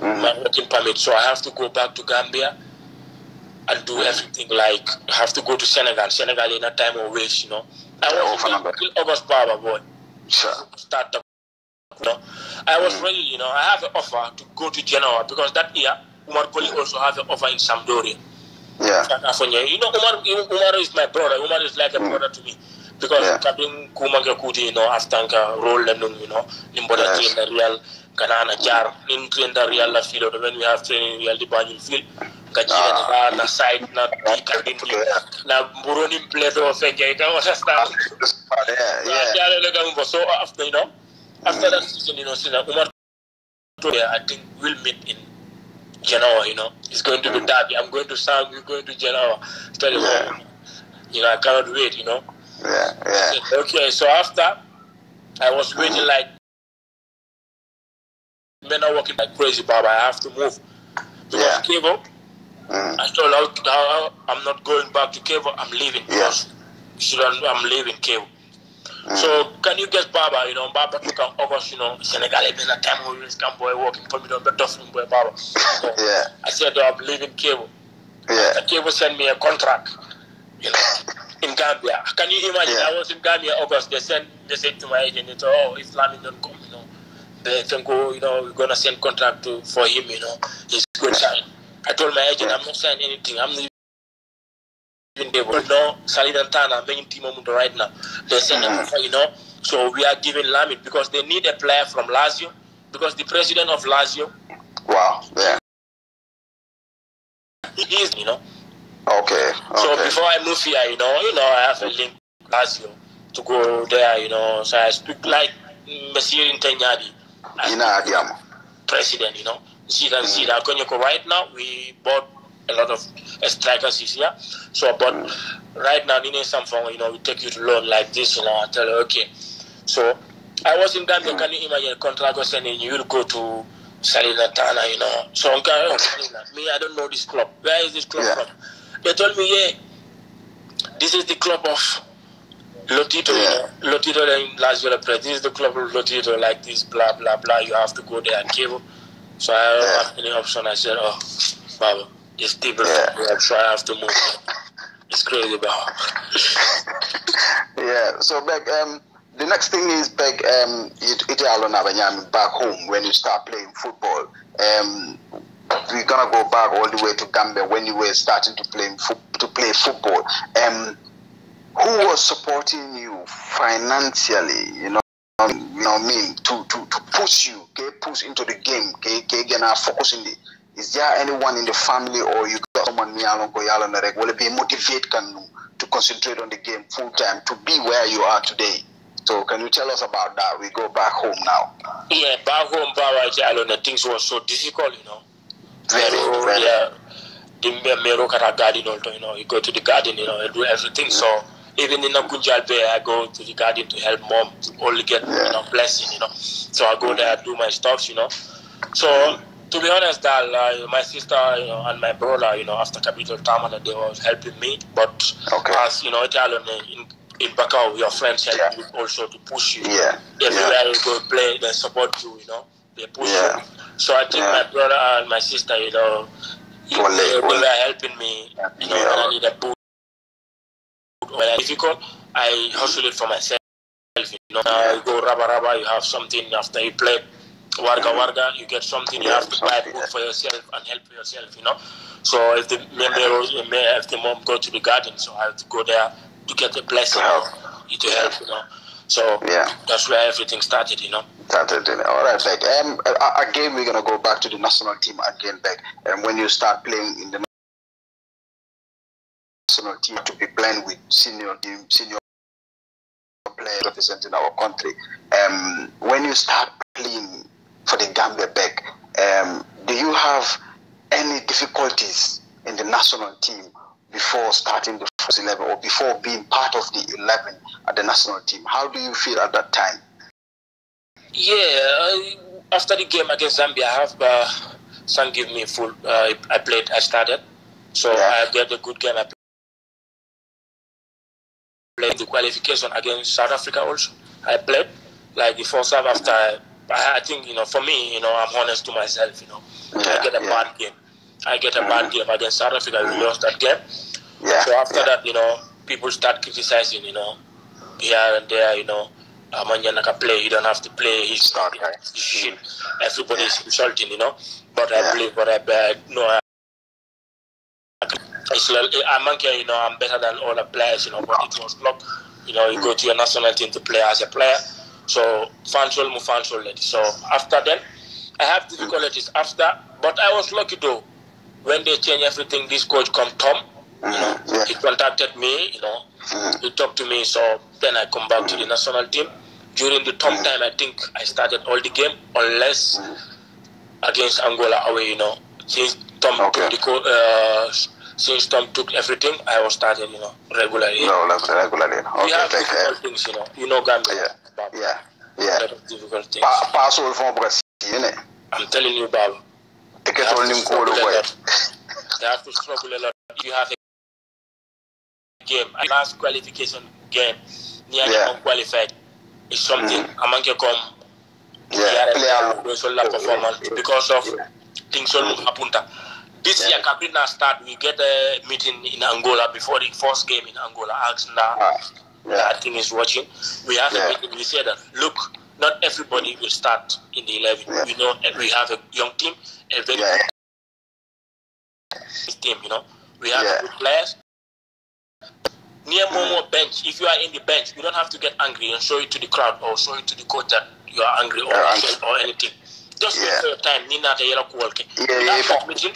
Speaker 1: Mhm.
Speaker 2: my working permit. So I have to go back to Gambia and do everything like I have to go to Senegal. Senegal in a time of waste, you know. I was in until August Baba boy.
Speaker 1: Sure.
Speaker 2: Start the you know. I was ready, you know, I have an offer to go to Genoa because that year Umar Koli also have an offer in Sampdoria.
Speaker 1: Yeah.
Speaker 2: You know, Umar, Umar is my brother. Umar is like a
Speaker 1: Mm.
Speaker 2: brother to me. Because
Speaker 1: Yeah.
Speaker 2: kabin kumanga kuti, you know, after nka role you know, nimboda
Speaker 1: Yes.
Speaker 2: the real kanana jar, nin train the real la filo, when we have training real banyu feel, kajira na side na kabin na Buruni Pleto, ika understand.
Speaker 1: Yeah, yeah.
Speaker 2: Yeah, so after you know, after that season, you know, Umar, I think we'll meet in Genoa. You know, it's going to be
Speaker 1: Mm.
Speaker 2: derby. I'm going to Sam. We're going to Genoa. Tell you,
Speaker 1: Yeah.
Speaker 2: you know, I cannot wait. You know.
Speaker 1: Yeah, yeah.
Speaker 2: said, okay, so after I was waiting like men are working like crazy, Baba. I have to move because
Speaker 1: Yeah.
Speaker 2: Chievo.
Speaker 1: Mhm.
Speaker 2: I told her how I'm not going back to Chievo. I'm leaving Yes. don't, I'm leaving
Speaker 1: Chievo.
Speaker 2: So ah. can you get Baba? You know, Baba took an August. You know, Senegal. Been a time we will come boy working for me. Don't be tough boy, Baba. So
Speaker 1: Yeah,
Speaker 2: I said I'm leaving Chievo.
Speaker 1: yeah.
Speaker 2: Chievo sent me a contract. You know, in Gambia. Can you imagine?
Speaker 1: Yeah.
Speaker 2: I was in Gambia August. They sent they said to my agent, they told, oh, if Lamin don't come, you know, they think, go. you know, we're gonna send contract to for him. You know, he's good sign. I told my agent,
Speaker 1: Yeah.
Speaker 2: I'm not signing anything. I'm even there. But no, Salernitana, main team right now. They send an offer, you know. So we are giving Lamin because they need a player from Lazio because the president of Lazio,
Speaker 1: Wow. Yeah.
Speaker 2: he is, you know.
Speaker 1: Okay. okay.
Speaker 2: So before I move here, you know, you know, I have a link Lazio to go there, you know. So I speak like Monsieur Intanyadi, as
Speaker 1: Ina Adiamo.
Speaker 2: president, you know. See that, see that. Right now, we bought a lot of uh, strikers is here. So, but right now, need something, you know, we take you to loan like this, you know. I tell you, okay. So I was in Gambia. Can you imagine a contract was sending you will go to Salernitana, you know. So I'm kind of Me, I don't know this club. Where is this club
Speaker 1: Yeah.
Speaker 2: from? They told me, yeah, this is the club of Lotito,
Speaker 1: Yeah.
Speaker 2: you know. Lotito in Las Vegas Press. This is the club of Lotito, like this, blah, blah, blah. You have to go there and cable. So I don't
Speaker 1: Yeah.
Speaker 2: have any option. I said, oh, Baba, it's people
Speaker 1: Yeah.
Speaker 2: so I have move. It's crazy, Baba.
Speaker 1: Yeah. So back um the next thing is back um it Nabanyami back home when you start playing football. Um we're gonna go back all the way to Gambia when you were starting to play to play football. Um who was supporting you financially, you know? Um, you know, I mean to, to, to push you, get push into the game, get get get focus in the. Is there anyone in the family or you got someone? Will it be motivate can to concentrate on the game full time to be where you are today? So can you tell us about that? We go back home now.
Speaker 2: Yeah, back home, the things were so difficult, you know.
Speaker 1: Very,
Speaker 2: Mero,
Speaker 1: very.
Speaker 2: yeah. The Mero kata garden also, you know. You go to the garden, you know, and do everything. So even in a Kunjal Bay, I go to the garden to help mom to only get you know blessing, you know. So I go there, do my stuff, you know. So to be honest, that uh, my sister, you know, and my brother, you know, after Capital Tamana, they was helping me. But
Speaker 1: Okay.
Speaker 2: as you know, Italian in in Bakau, your friends help
Speaker 1: Yeah.
Speaker 2: you also to push you.
Speaker 1: Yeah,
Speaker 2: Everywhere
Speaker 1: yeah.
Speaker 2: you go play, they support you, you know. They push
Speaker 1: Yeah.
Speaker 2: you. So I think my brother and my sister, you know, they,
Speaker 1: Wale,
Speaker 2: they were helping me, you know, when I need a boot. When it's difficult, I hustle it for myself. You know, uh, you go rubber rubber, you have something after you play. Warga warga, you get something. You have to buy food for yourself and help yourself. You know. So if the member, if the mom go to the garden, so I have to go there to get a blessing,
Speaker 1: To help.
Speaker 2: you to help. You know. So
Speaker 1: Yeah.
Speaker 2: that's where everything started. You know.
Speaker 1: Started in All right, back. Um, again, we're gonna go back to the national team again, back. And when you start playing in the national team, to be playing with senior team, senior players representing our country. Um, when you start playing for the Gambia back, um, do you have any difficulties in the national team before starting the first eleven or before being part of the eleven at the national team? How do you feel at that time?
Speaker 2: Yeah, I, after the game against Zambia, I have uh, Sun give me full. Uh, I played. I started, so
Speaker 1: Yeah.
Speaker 2: I get a good game. I played the qualification against South Africa. Also, I played like the first half. After I, I think you know, for me, you know, I'm honest to myself. You know,
Speaker 1: Yeah,
Speaker 2: I get a
Speaker 1: yeah.
Speaker 2: bad game. I get a mm-hmm. bad game against South Africa. We lost that game.
Speaker 1: Yeah.
Speaker 2: So after that, you know, people start criticizing, you know, here and there, you know, Amanya Naka play, you don't have to play, he's
Speaker 1: not
Speaker 2: he's shit. Everybody's insulting, you know. But I play, but I, I no, I, it's like, I'm okay, you know, I'm better than all the players, you know, but it was club, you know, you go mm-hmm. to your national team to play as a player. So, fansol mu fansol lady. So, after then, I have difficulties after, but I was lucky though. When they change everything, this coach come Tom, you know,
Speaker 1: yeah.
Speaker 2: he contacted me, you know,
Speaker 1: Mhm.
Speaker 2: he talked to me. So then I come back to the national team. During the Tom time, I think I started all the game, unless against Angola away, you know. Since Tom
Speaker 1: Okay.
Speaker 2: took the co- uh, since Tom took everything, I was starting. you know, regularly.
Speaker 1: No, regularly.
Speaker 2: we
Speaker 1: Okay,
Speaker 2: have
Speaker 1: like,
Speaker 2: difficult
Speaker 1: uh,
Speaker 2: things, you know. You know Gambia.
Speaker 1: Yeah.
Speaker 2: Baba.
Speaker 1: yeah, yeah.
Speaker 2: lot of difficult things.
Speaker 1: Pa- pass all from Brazil, innit?
Speaker 2: I'm telling you, Baba. They
Speaker 1: Ticket
Speaker 2: have
Speaker 1: all
Speaker 2: to
Speaker 1: nim
Speaker 2: struggle
Speaker 1: all
Speaker 2: a
Speaker 1: away.
Speaker 2: They have to struggle a lot. You have a game. Last qualification game, near
Speaker 1: Yeah.
Speaker 2: yeah. qualified. It's something.
Speaker 1: Mhm.
Speaker 2: Amanke come
Speaker 1: Yeah, play
Speaker 2: yeah,
Speaker 1: along.
Speaker 2: we show la performance because of things all hapunta. This
Speaker 1: Yeah.
Speaker 2: year, Cabrina start. We get a meeting in Angola before the first game in Angola. Ask now.
Speaker 1: Ah, yeah,
Speaker 2: I think is watching. We have
Speaker 1: Yeah.
Speaker 2: a meeting. We say that look, not everybody will start in the eleven.
Speaker 1: Yeah.
Speaker 2: We know we have a young team, a very
Speaker 1: yeah,
Speaker 2: good team. You know, we have
Speaker 1: Yeah.
Speaker 2: good players. Near Momo bench, if you are in the bench, you don't have to get angry and show it to the crowd or show it to the coach that you are angry or or anything. Just wait
Speaker 1: Yeah.
Speaker 2: for your time. Ni nata yela kuwalke.
Speaker 1: Yeah, yeah, yeah.
Speaker 2: meeting,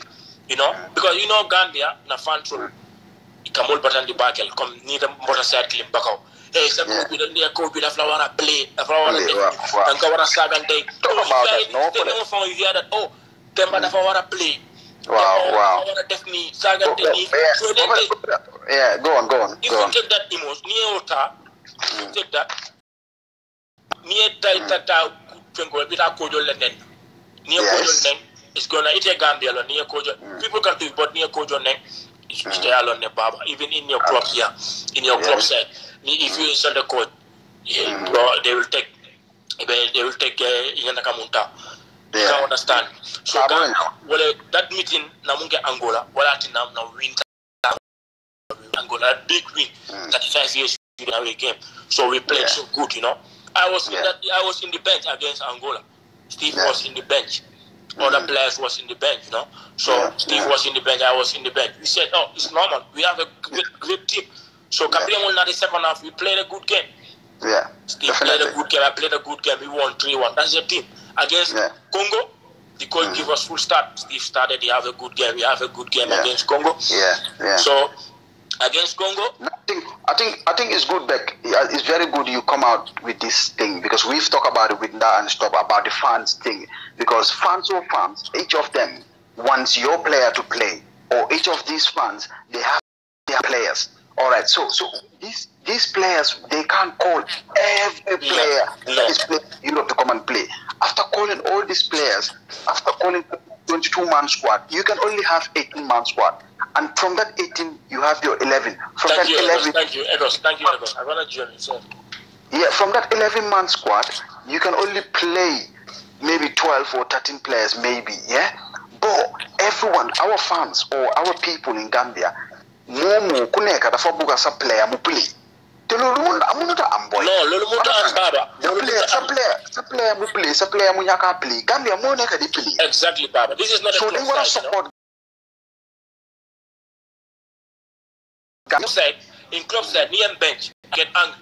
Speaker 2: you know, because you know Gambia na fantrol kamol batan di bakel comme ni da mbota side clip bakaw eh sa ko bi ni ko bi la wara play la wara
Speaker 1: a
Speaker 2: dan ko wara sagan
Speaker 1: a
Speaker 2: to
Speaker 1: about that no but
Speaker 2: no fon you hear that? Oh temba
Speaker 1: hmm.
Speaker 2: dafa def ni sagan
Speaker 1: day
Speaker 2: ni so they
Speaker 1: yeah. go on go on
Speaker 2: if you take that emotion ni ota you hmm. take that ni tay tata hmm. pengo bi a gambia lo it's it's there alone ne Baba. Even in your club here, in your club side, if you mm. insult the coach, yeah, mm. bro, they will take they will take eh, uh, Inyana Kamunta. You
Speaker 1: Yeah.
Speaker 2: can understand. So that, well, eh, that meeting namunge Angola, wala ati na na win Angola, a big win, mm. 35 years in away game. So we played
Speaker 1: Yeah.
Speaker 2: so good, you know. I was
Speaker 1: Yeah.
Speaker 2: in that, I was in the bench against Angola. Steve
Speaker 1: Yeah.
Speaker 2: was in the bench. Other mm-hmm. players was in the bench, you know. So
Speaker 1: Yeah.
Speaker 2: Steve
Speaker 1: Yeah.
Speaker 2: was in the bench, I was in the bench. We said, oh, it's normal. We have a great, great team. So Gabriel yeah. the second half, we played a good game.
Speaker 1: Yeah.
Speaker 2: Steve played a good game. I played a good game. We won 3 1. That's the team. Against
Speaker 1: Yeah.
Speaker 2: Congo, the coach mm. give us full start. Steve started, he have a good game. We have a good game against Congo.
Speaker 1: Yeah. Yeah.
Speaker 2: So, against Congo,
Speaker 1: I think I think I think it's good, Beck. It's very good you come out with this thing because we've talked about it with that and stop about the fans thing. Because fans or fans, each of them wants your player to play, or each of these fans they have their players. All right, so so these these players they can't call every player
Speaker 2: no.
Speaker 1: that is playing Europe to come and play. After calling all these players, after calling 22 man squad, you can only have 18 man squad. And from that 18, you have your 11. From
Speaker 2: thank
Speaker 1: that
Speaker 2: you,
Speaker 1: 11,
Speaker 2: Egos, thank you, Egos, thank you, Egos. I'm gonna join you. So,
Speaker 1: yeah, from that 11 man squad, you can only play maybe 12 or 13 players, maybe, yeah? But everyone, our fans or our people in Gambia, momo kuneka dafa buga sa player mu play. Te lolu mun amunuta am boy.
Speaker 2: no, lolo mo am baba.
Speaker 1: Sa
Speaker 2: Lolo
Speaker 1: player,
Speaker 2: mo
Speaker 1: sa player, sa player mu play, sa player mu nyaka play. Gambia mo neka di play.
Speaker 2: Exactly, Baba. This is not a
Speaker 1: So
Speaker 2: club
Speaker 1: they want
Speaker 2: you know?
Speaker 1: support
Speaker 2: side, in club side, me and bench, I get angry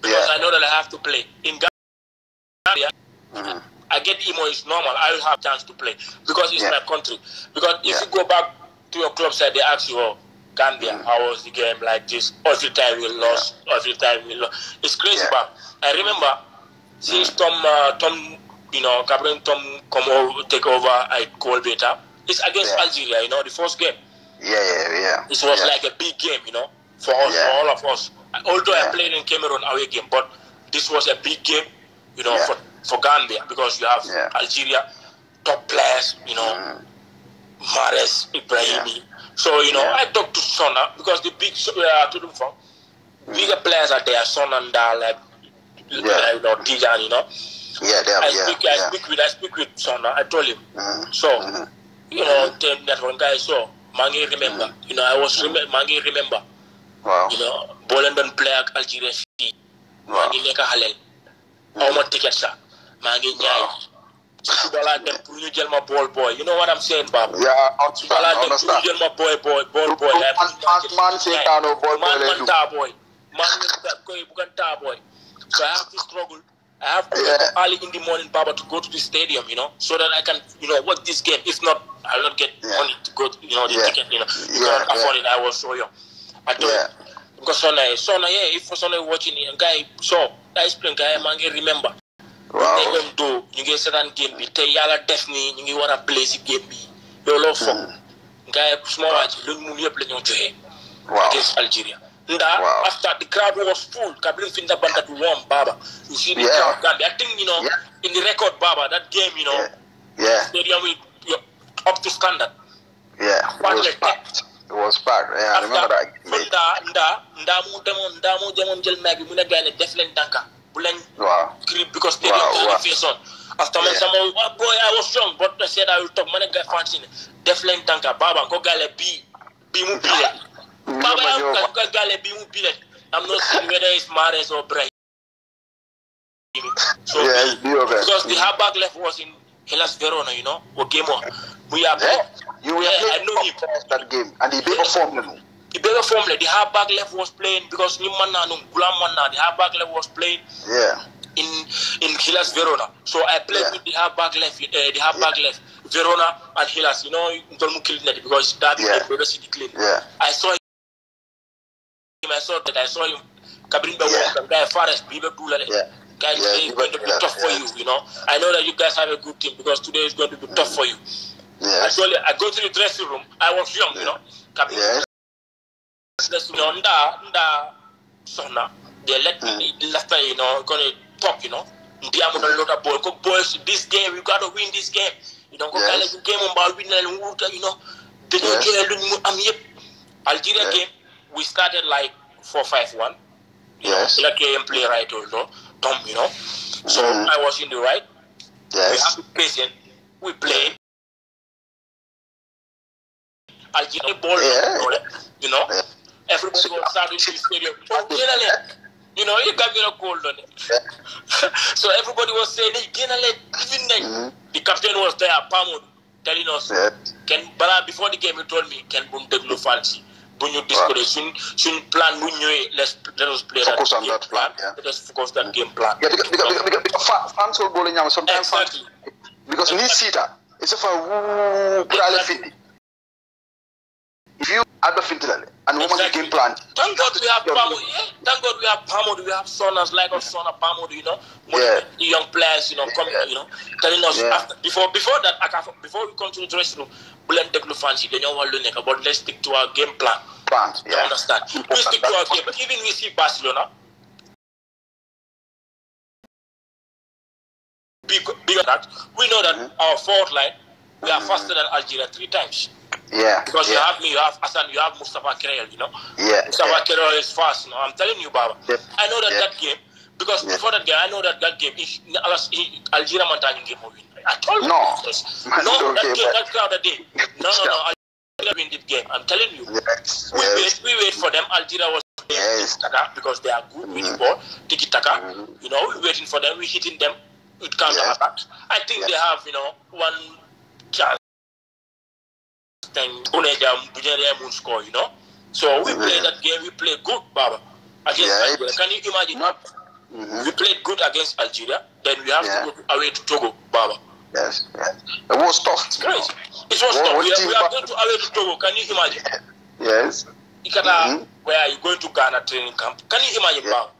Speaker 2: because
Speaker 1: Yeah.
Speaker 2: I know that I have to play. In Gambia,
Speaker 1: Mhm.
Speaker 2: I get emo is normal. I will have chance to play because it's
Speaker 1: Yeah.
Speaker 2: my country. Because if
Speaker 1: Yeah.
Speaker 2: you go back to your club side, they ask you, "Oh, Gambia,
Speaker 1: Mm.
Speaker 2: how was the game like this?" Every time we lost, every time we lost. It's crazy, but I remember since Tom, uh, Tom, you know, Captain Tom come over, take over at Goal Beta. It's against. Algeria, you know, the first game.
Speaker 1: Yeah, yeah, yeah.
Speaker 2: It was like a big game, you know, for us, for all of us. Although I played in Cameroon away game, but this was a big game, you know, for, for Gambia because you have. Algeria, top players, you know,
Speaker 1: Mhm.
Speaker 2: Mares, Ibrahimi. So, you know,
Speaker 1: Yeah.
Speaker 2: I talked to Sona because the big, uh, to them from bigger players are there, Son and Da, like,
Speaker 1: Yeah.
Speaker 2: you know, Tijan, you know.
Speaker 1: Yeah, they have,
Speaker 2: I
Speaker 1: yeah,
Speaker 2: speak, I
Speaker 1: yeah.
Speaker 2: speak with, I speak with Sona. I told him,
Speaker 1: Mhm.
Speaker 2: so,
Speaker 1: Mhm.
Speaker 2: you know, then that one guy saw, Mangi remember, you know, I was, rem- Mangi remember.
Speaker 1: Wow.
Speaker 2: you know boo leen doon play Algeria maa
Speaker 1: Wow.
Speaker 2: ngi nekk xaleel aw ma ticket sax maa ngi laa dem pour ñu jël ma bool boy you know what I'm saying
Speaker 1: I
Speaker 2: suba laa dem pour ñu jël ma boy boy bool boy
Speaker 1: Man- man- man Kano boy oh, boy
Speaker 2: man
Speaker 1: lay
Speaker 2: man
Speaker 1: do.
Speaker 2: taa boy man man koy bukan taa boy so I have to struggle I have to
Speaker 1: Yeah.
Speaker 2: early in the morning Baba to go to the stadium you know so that I can you know watch this game if not I'll not get
Speaker 1: Yeah.
Speaker 2: money to go to, you know the
Speaker 1: Yeah.
Speaker 2: ticket you know you
Speaker 1: Yeah,
Speaker 2: can't afford it I was so young I told
Speaker 1: Yeah.
Speaker 2: because Sona, Sona, yeah, if Sona watching it, guy, so that explain, guy, man, remember.
Speaker 1: Wow.
Speaker 2: them do, you get certain game, be tell yala definitely, you get wanna play the game, be you love for. Guy, small watch, don't move your play on to
Speaker 1: Wow.
Speaker 2: against Algeria. Nda,
Speaker 1: Wow.
Speaker 2: after the crowd was full, Kabrin Finda Banda to warm, Baba. You see the
Speaker 1: Yeah.
Speaker 2: crowd. I think, you know,
Speaker 1: Yeah.
Speaker 2: in the record, Baba, that game, you know,
Speaker 1: Yeah.
Speaker 2: Stadium you- up to standard.
Speaker 1: Yeah. It was packed. It was packed. Yeah, I remember that.
Speaker 2: After, nda, nda, nda mu demoon, nda mu demoon jël mag bi mu ne gars yi ne def leen tànka
Speaker 1: Wow.
Speaker 2: because stadium
Speaker 1: Wow,
Speaker 2: wow,
Speaker 1: wow.
Speaker 2: face on. After
Speaker 1: Yeah.
Speaker 2: oh, boy I was strong but I said I will talk man guy fancy ne def leen tànka baba ko gale mu bile. Baba ko gale bi mu bile. I'm not saying whether it's Mahrez or Brahim. So
Speaker 1: Yeah, be okay.
Speaker 2: because the halfback left was in Hellas Verona, you know, or game on. We are
Speaker 1: Yeah. You were
Speaker 2: Yeah, I know him.
Speaker 1: that game, and he never formed them.
Speaker 2: The better form like the halfback left was playing because ni man na nung gulam man na the halfback left was playing
Speaker 1: Yeah.
Speaker 2: in in Hellas Verona. So I played
Speaker 1: Yeah.
Speaker 2: with the halfback left, uh, the halfback left, Verona and Hellas. You know, don't kill net because that
Speaker 1: Yeah.
Speaker 2: yeah. brother city clean.
Speaker 1: Yeah.
Speaker 2: I saw him. I saw that. I saw him. Kabrin
Speaker 1: Yeah.
Speaker 2: Guy Fares, Bibe Dulale.
Speaker 1: Yeah.
Speaker 2: Guys,
Speaker 1: Yeah, Bibe
Speaker 2: going to be
Speaker 1: Dulale,
Speaker 2: tough for
Speaker 1: yeah.
Speaker 2: you. You know, I know that you guys have a good team because today is going to be tough for you. Told you, I go to the dressing room. I was young, you know. Kabrin That's, you know, nda nda sohna they let me left you know gonna talk you know. Ndiamu na lot of ball. Ko boys this game you gotta win this game. You know
Speaker 1: Yes.
Speaker 2: kala ko game mba win na len you know.
Speaker 1: Yes.
Speaker 2: jëlee luñ mu am yëpp Algeria game we started like 4-5-1 you know
Speaker 1: Yes.
Speaker 2: the game play right also Tom you know. So
Speaker 1: Mhm.
Speaker 2: I was in the right. Yes. we have to patient. We play. Algeria ball
Speaker 1: Yeah.
Speaker 2: you know.
Speaker 1: Yeah.
Speaker 2: Everybody was starting to the stadium. You know you got a cold on it. So everybody was saying hey génn leen even nañ
Speaker 1: Mhm.
Speaker 2: the captain was there Pamod telling us
Speaker 1: Yes.
Speaker 2: kenn balaa before the game he told me kenn bu mu déglu fans yi bu ñu discourage suñ suñ plan bu ñëwee let's let us play
Speaker 1: Focus
Speaker 2: that
Speaker 1: on
Speaker 2: game
Speaker 1: that plan, yeah.
Speaker 2: let us focus that game plan.
Speaker 1: Yeah, because, because, because, because, because fa- fans will bowling now. Sometimes fans,
Speaker 2: exactly.
Speaker 1: because ni sita, it's a for woo kurale fiti. If you the fiti lale, and woman
Speaker 2: Exactly.
Speaker 1: game plan,
Speaker 2: Thank God we have. Pamod. Yeah, thank God we have Pamod. We have Sonas like us, Sona Pamod. You know,
Speaker 1: Yeah.
Speaker 2: the young players. You know, coming. You know, telling us
Speaker 1: Yeah.
Speaker 2: after, before before that. Before we come to the dressing room, Bulen Teklu fancy. They don't want to know but let's stick to our game plan.
Speaker 1: plan,
Speaker 2: You
Speaker 1: yeah.
Speaker 2: understand? We stick to our game. But even we see Barcelona. Big, bigger that we know that
Speaker 1: Mhm.
Speaker 2: our fourth line we are
Speaker 1: Mhm.
Speaker 2: faster than Algeria three times
Speaker 1: Yeah,
Speaker 2: because you have me, you have Hassan, you have Mustafa Carayol, you know.
Speaker 1: yeah,
Speaker 2: Mustafa
Speaker 1: yeah.
Speaker 2: Kerr is fast. You know, I'm telling you, Baba.
Speaker 1: Yeah.
Speaker 2: I know that
Speaker 1: Yeah.
Speaker 2: that game because
Speaker 1: Yeah.
Speaker 2: before that game, I know that that game. If he- Algeria Montagna game will win. I told you.
Speaker 1: No.
Speaker 2: this. No, that game, that crowd that day. No, no, no. Algeria win this game. I'm telling you.
Speaker 1: Yes,
Speaker 2: We
Speaker 1: yes,
Speaker 2: wait, we wait for them. Algeria was
Speaker 1: Yes.
Speaker 2: because they are good with the
Speaker 1: Mhm.
Speaker 2: ball. Tiki taka.
Speaker 1: Mhm.
Speaker 2: You know, we're waiting for them. we're hitting them with counter attack. I think they have you know one chance. Score. You know. So we mm-hmm.
Speaker 1: played
Speaker 2: that game. We played good, Baba. Against
Speaker 1: Yeah,
Speaker 2: Algeria. Can you imagine?
Speaker 1: Mm -hmm.
Speaker 2: We played good against Algeria. Then we have
Speaker 1: Yeah.
Speaker 2: to go away to Togo, Baba.
Speaker 1: yes, yes. It was tough.
Speaker 2: It's crazy. It was
Speaker 1: What-
Speaker 2: tough. We are, we are going to away to Togo. Can you imagine?
Speaker 1: Yes,
Speaker 2: Ikata,
Speaker 1: Mhm.
Speaker 2: where are you going to Ghana training camp? Can you imagine,
Speaker 1: Yeah.
Speaker 2: Baba?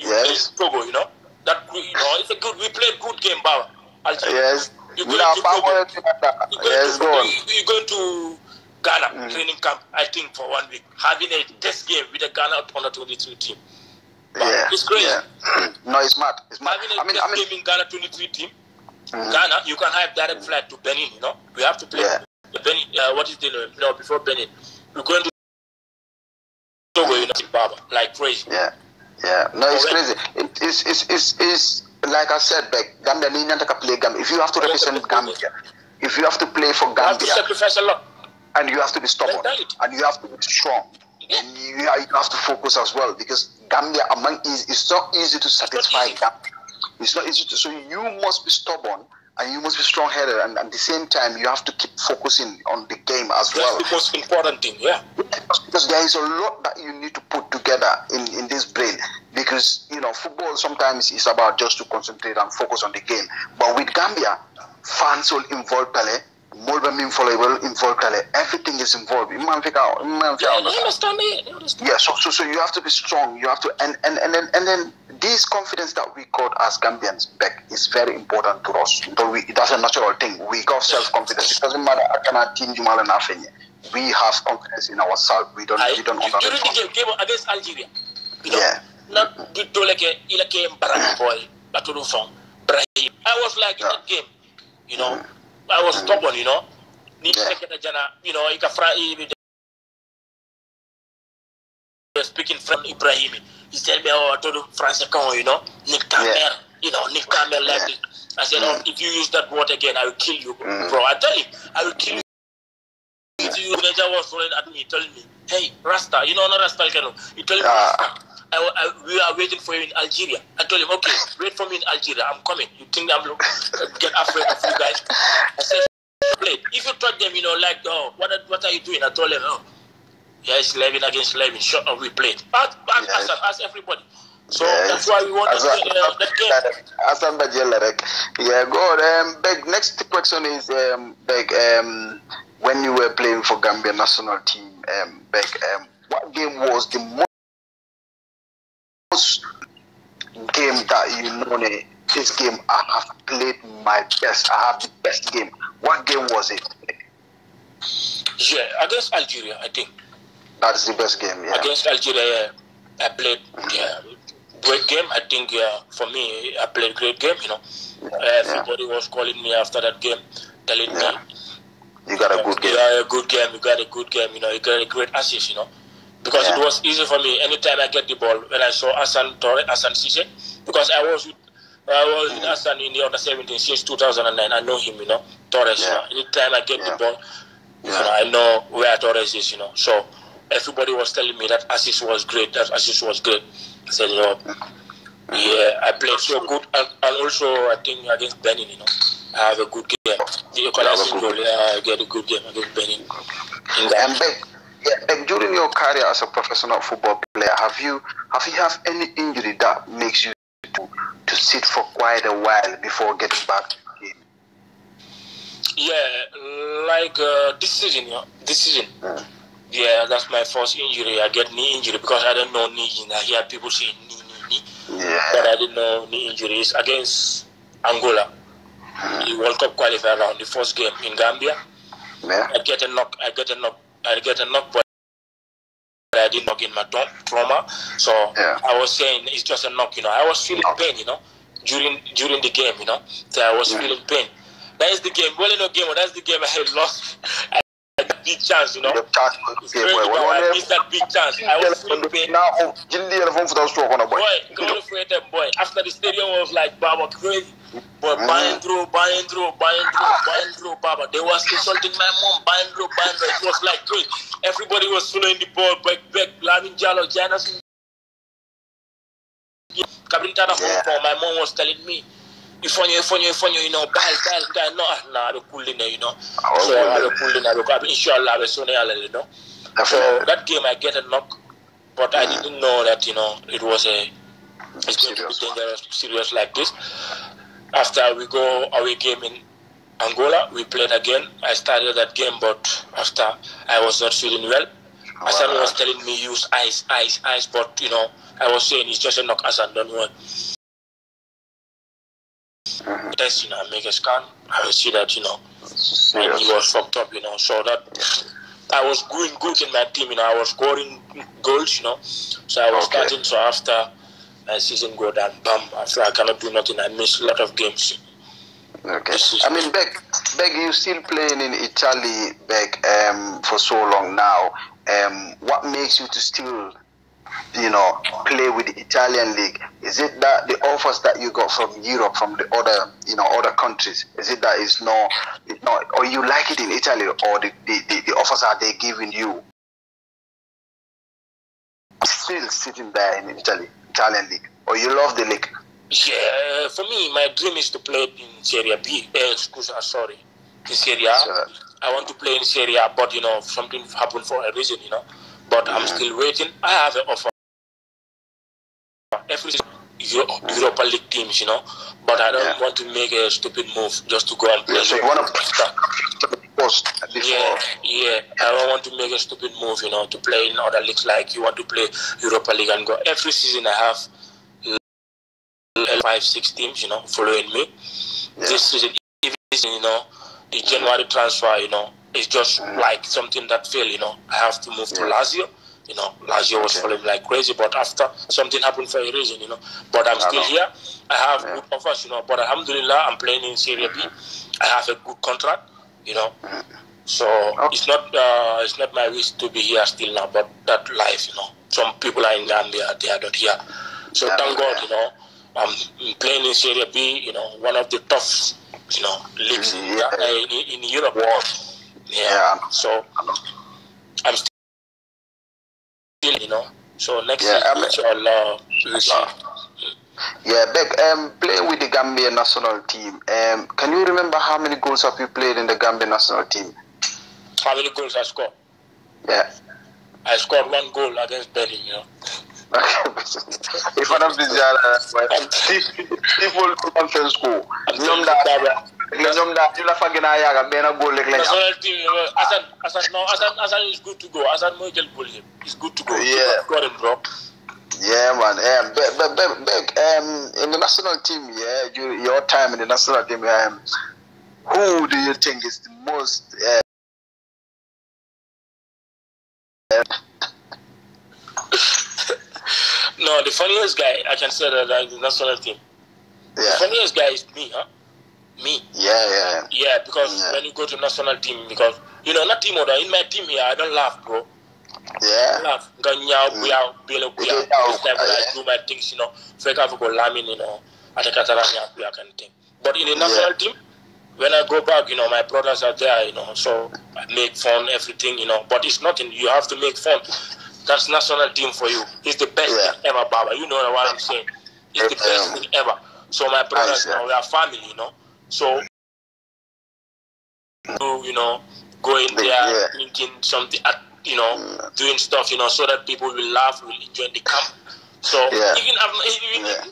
Speaker 2: You
Speaker 1: Yes.
Speaker 2: Togo, you know. That you know, it's a good. We played good game, Baba. Algeria.
Speaker 1: yes.
Speaker 2: You going
Speaker 1: Now,
Speaker 2: to
Speaker 1: power
Speaker 2: Togo?
Speaker 1: to that.
Speaker 2: You're going,
Speaker 1: Yes,
Speaker 2: to,
Speaker 1: go on.
Speaker 2: you- you're going to Ghana
Speaker 1: Mhm.
Speaker 2: training camp, I think, for one week, having a test game with the Ghana under 23 team. Baba,
Speaker 1: Yeah,
Speaker 2: It's crazy.
Speaker 1: yeah. No, it's mad. It's mad.
Speaker 2: Having a
Speaker 1: I mean,
Speaker 2: test
Speaker 1: I mean,
Speaker 2: game in Ghana 23 team.
Speaker 1: mhm.
Speaker 2: Ghana, you can have direct flight to Benin, you know. We have to play
Speaker 1: Yeah.
Speaker 2: Benin. Uh, what is the name? No, before Benin. We're going to Togo, you know, Zimbabwe, like crazy.
Speaker 1: Yeah, yeah. No, it's
Speaker 2: Correct.
Speaker 1: crazy. It, it's, it's, it's, it's like I said, like Gambia, ni nantaka play Gambia. If you have to represent Gambia, if you have to play for Gambia,
Speaker 2: You have to sacrifice a lot.
Speaker 1: and you have to be stubborn, and you have to be strong, and you, have to focus as well because Gambia among is it's not easy to satisfy. Gambia. It's not easy to. So you must be stubborn. And you must be strong-headed, and at the same time, you have to keep focusing on the game as
Speaker 2: That's
Speaker 1: well.
Speaker 2: the most important thing, yeah.
Speaker 1: because there is a lot that you need to put together in, in this brain because you know football sometimes is about just to concentrate and focus on the game but with gambia fans will involve pale molba min follow will involve everything is involved Man figure out- man figure
Speaker 2: Yeah,
Speaker 1: out
Speaker 2: you understand me? You understand?
Speaker 1: yeah so, so so you have to be strong you have to and and and then and then this confidence that we got as gambians back is very important to us but we that's a natural thing we got self-confidence it doesn't matter I cannot team Jumala Nafenye. we have confidence in ourselves we don't
Speaker 2: I,
Speaker 1: we don't
Speaker 2: during
Speaker 1: understand
Speaker 2: the game, game against Algeria, you know,
Speaker 1: Yeah.
Speaker 2: not the dole ke ila ke Brahim boy, that to song, Brahim. I was like in
Speaker 1: Yeah.
Speaker 2: that game, you know, I was stubborn, you know. Ni
Speaker 1: yeah.
Speaker 2: jana, you know, ika fra i speaking from Ibrahim. He said me oh to the France come, you know, Nick Tamer,
Speaker 1: Yeah.
Speaker 2: you know, Nick Tamer like
Speaker 1: Yeah.
Speaker 2: I said, oh, if you use that word again, I will kill you,
Speaker 1: Mm.
Speaker 2: bro. I tell you, I will kill you. If you manager was rolling at me, telling me, hey, Rasta, you know, not Rasta, you know. He told me,
Speaker 1: Ah.
Speaker 2: Rasta, I, I, we are waiting for you in Algeria. I told him, okay, wait for me in Algeria. I'm coming. You think I'm look, get afraid of you guys? I said, play. If you touch them, you know, like, oh, what, are- what are you doing? I told him, oh, yeah, it's 11 against 11. Shut up, we played. Ask, ask,
Speaker 1: Yes.
Speaker 2: ask, ask everybody. So
Speaker 1: Yes.
Speaker 2: that's why we want to play uh, that game.
Speaker 1: Asan. Yeah, good. Um, Beg, next question is, um, Beg, um, when you were playing for Gambia national team, um, Beg, um, what game was the most game that you know, ne, this game I have played my best, I have the best game. What game was it?
Speaker 2: Yeah, against Algeria, I think.
Speaker 1: That's the best game, yeah.
Speaker 2: Against Algeria, yeah, I played. Yeah, great game. I think uh, for me, I played great game. You know, uh, everybody was calling me after that game, telling me
Speaker 1: You got a good game.
Speaker 2: you got a good game. You got a good game. You know, you got a great assist. You know, because it was easy for me. Anytime I get the ball, when I saw Hassan Torre, Hassan Ceesay, because I was with, I was with mm-hmm. Hassan in the under 17 since 2009. I know him. You know, Torres. You know, anytime I get
Speaker 1: Yeah.
Speaker 2: the ball, you know, I know where Torres is. You know, so everybody was telling me that assist was great. That assist was great. I said, you know, mm-hmm. yeah, I played so good, and, and also I think against Benin, you know, I have a good game. The equalizing
Speaker 1: good
Speaker 2: goal, yeah, get a good game against Benin.
Speaker 1: And yeah, Beck, during your career as a professional football player, have you have you have any injury that makes you to to sit for quite a while before getting back to the game?
Speaker 2: yeah, like uh, this season, this season.
Speaker 1: Mm.
Speaker 2: Yeah, that's my first injury. I get knee injury because I don't know knee. Know, I hear people say knee, knee, knee. but I didn't know knee injuries against Angola. The World Cup qualifier round, the first game in Gambia.
Speaker 1: yeah,
Speaker 2: I get a knock. I get a knock. I get a knock, but I didn't knock in my trauma. So
Speaker 1: Yeah.
Speaker 2: I was saying it's just a knock. You know, I was feeling pain. You know, during during the game. You know, so I was
Speaker 1: Yeah.
Speaker 2: feeling pain. That is the game. Well, in the game. That's the game I had lost. I had a big chance. You know,
Speaker 1: the chance
Speaker 2: crazy,
Speaker 1: Boy,
Speaker 2: but I missed that big chance. I was pain.
Speaker 1: now, oh, Jilly and phone for those talk on a boy.
Speaker 2: Boy, go for them, boy. After the stadium was like Baba crazy. Boy,
Speaker 1: Mm.
Speaker 2: buying through, buying through, buying through, buying through, Baba. They was insulting my mom, buying through, buying through. It was like crazy. Everybody was following the ball, back, back, Lamin Jalo, Janas. Kabrin Tata
Speaker 1: Yeah.
Speaker 2: my mom was telling me, if you, if you, if you, you know, bye, bye, bye. No, ah, cool in there, you know. So
Speaker 1: cool
Speaker 2: in there. Inshallah, I'm soon, you know. So that game I get a knock, but I didn't know that you know it was a it's going to be dangerous, serious like this. After we go away game in Angola, we played again. I started that game, but after I was not feeling well. Hassan was telling me use ice, ice, ice, but you know I was saying it's just a knock. Hassan, don't worry. Test, you know, I make a scan. I see that you know and he was fucked up, you know. So that I was going good in my team, you know. I was scoring goals, you know. So I was
Speaker 1: Okay.
Speaker 2: starting. So after my season go down, bam, I feel I cannot do nothing. I miss a lot of games.
Speaker 1: Okay. I mean, Beck, Beck, you still playing in Italy, Beck, um, for so long now. Um, what makes you to still, you know, play with the Italian league? Is it that the offers that you got from Europe, from the other, you know, other countries? Is it that it's not, it's not, or you like it in Italy, or the, the, the, the offers are they giving you? Still sitting there in Italy, Italian league, or you love the league?
Speaker 2: Yeah, for me, my dream is to play in Serie B. Uh, excuse, uh, sorry, in Serie A.
Speaker 1: Sure.
Speaker 2: I want to play in Serie A, but you know something happened for a reason, you know. But I'm still waiting. I have an offer. Every Euro- Europa League teams, you know. But I don't
Speaker 1: Yeah.
Speaker 2: want to make a stupid move just to go and play.
Speaker 1: So you want to post?
Speaker 2: Yeah, yeah. I don't want to make a stupid move, you know, to play in other leagues like you want to play Europa League and go. Every season I have five, six teams, you know, following me.
Speaker 1: Yeah.
Speaker 2: This season, even this you know, the January transfer, you know, is just like something that failed, you know. I have to move to Lazio. You know, Lazio was
Speaker 1: Okay.
Speaker 2: following like crazy, but after something happened for a reason, you know. But I'm
Speaker 1: I
Speaker 2: still
Speaker 1: know.
Speaker 2: here. I have
Speaker 1: Yeah.
Speaker 2: good offers, you know. But Alhamdulillah, I'm playing in Serie B. I have a good contract, you know. So
Speaker 1: Okay.
Speaker 2: it's not uh, it's not my wish to be here still now, but that life, you know. Some people are in Gambia, they are not here. So
Speaker 1: Yeah,
Speaker 2: thank God, you know, I'm playing in Serie B, you know, one of the tough, you know, leagues in, uh, in, in Europe. Yeah.
Speaker 1: Yeah.
Speaker 2: So I'm still, you know. So next
Speaker 1: Yeah, mean-
Speaker 2: inshallah, we'll see.
Speaker 1: Yeah, Beck, um, playing with the Gambia national team, um, can you remember how many goals have you played in the Gambia national team?
Speaker 2: How many goals I scored?
Speaker 1: Yeah.
Speaker 2: I scored one goal against Benin, you know.
Speaker 1: if one of these are people from school, daal ñoom daal ñu la fa gën a yàgg benn góol rek lañ am.
Speaker 2: national team uh, Asan Asan no Asan Asan is good to go Asan mooy jël goal yëpp it's good to go
Speaker 1: Yeah.
Speaker 2: On scoring bro
Speaker 1: Yeah, man. Yeah, Beck, Beck, Beck, Beck, um, in the national team, yeah, you, your time in the national team, um, who do you think is the most? Uh,
Speaker 2: no the funniest guy I can say that like the national team. The
Speaker 1: Yeah.
Speaker 2: funniest guy is me, huh? Me.
Speaker 1: Yeah, yeah.
Speaker 2: Yeah, because
Speaker 1: Yeah.
Speaker 2: when you go to national team, because you know, not team order in my team here, I don't laugh, bro. I
Speaker 1: Yeah.
Speaker 2: laugh. Ganya, buya, bela, buya.
Speaker 1: Okay, now,
Speaker 2: This time when I do my things, you know, fake I go lamin, you know, at the Catarania, buya kind of thing. But in the national
Speaker 1: Yeah.
Speaker 2: team, when I go back, you know, my brothers are there, you know, so I make fun, everything, you know. But it's nothing. You have to make fun. That's national team for you. It's the best
Speaker 1: Yeah.
Speaker 2: thing ever, Baba. You know what I'm saying? It's the best
Speaker 1: Um,
Speaker 2: thing ever. So my brothers, you know, we are family, you know. So, you know, go in there,
Speaker 1: Yeah.
Speaker 2: thinking something, you know,
Speaker 1: Mm.
Speaker 2: doing stuff, you know, so that people will laugh, will enjoy the camp. So
Speaker 1: Yeah.
Speaker 2: even even
Speaker 1: Yeah.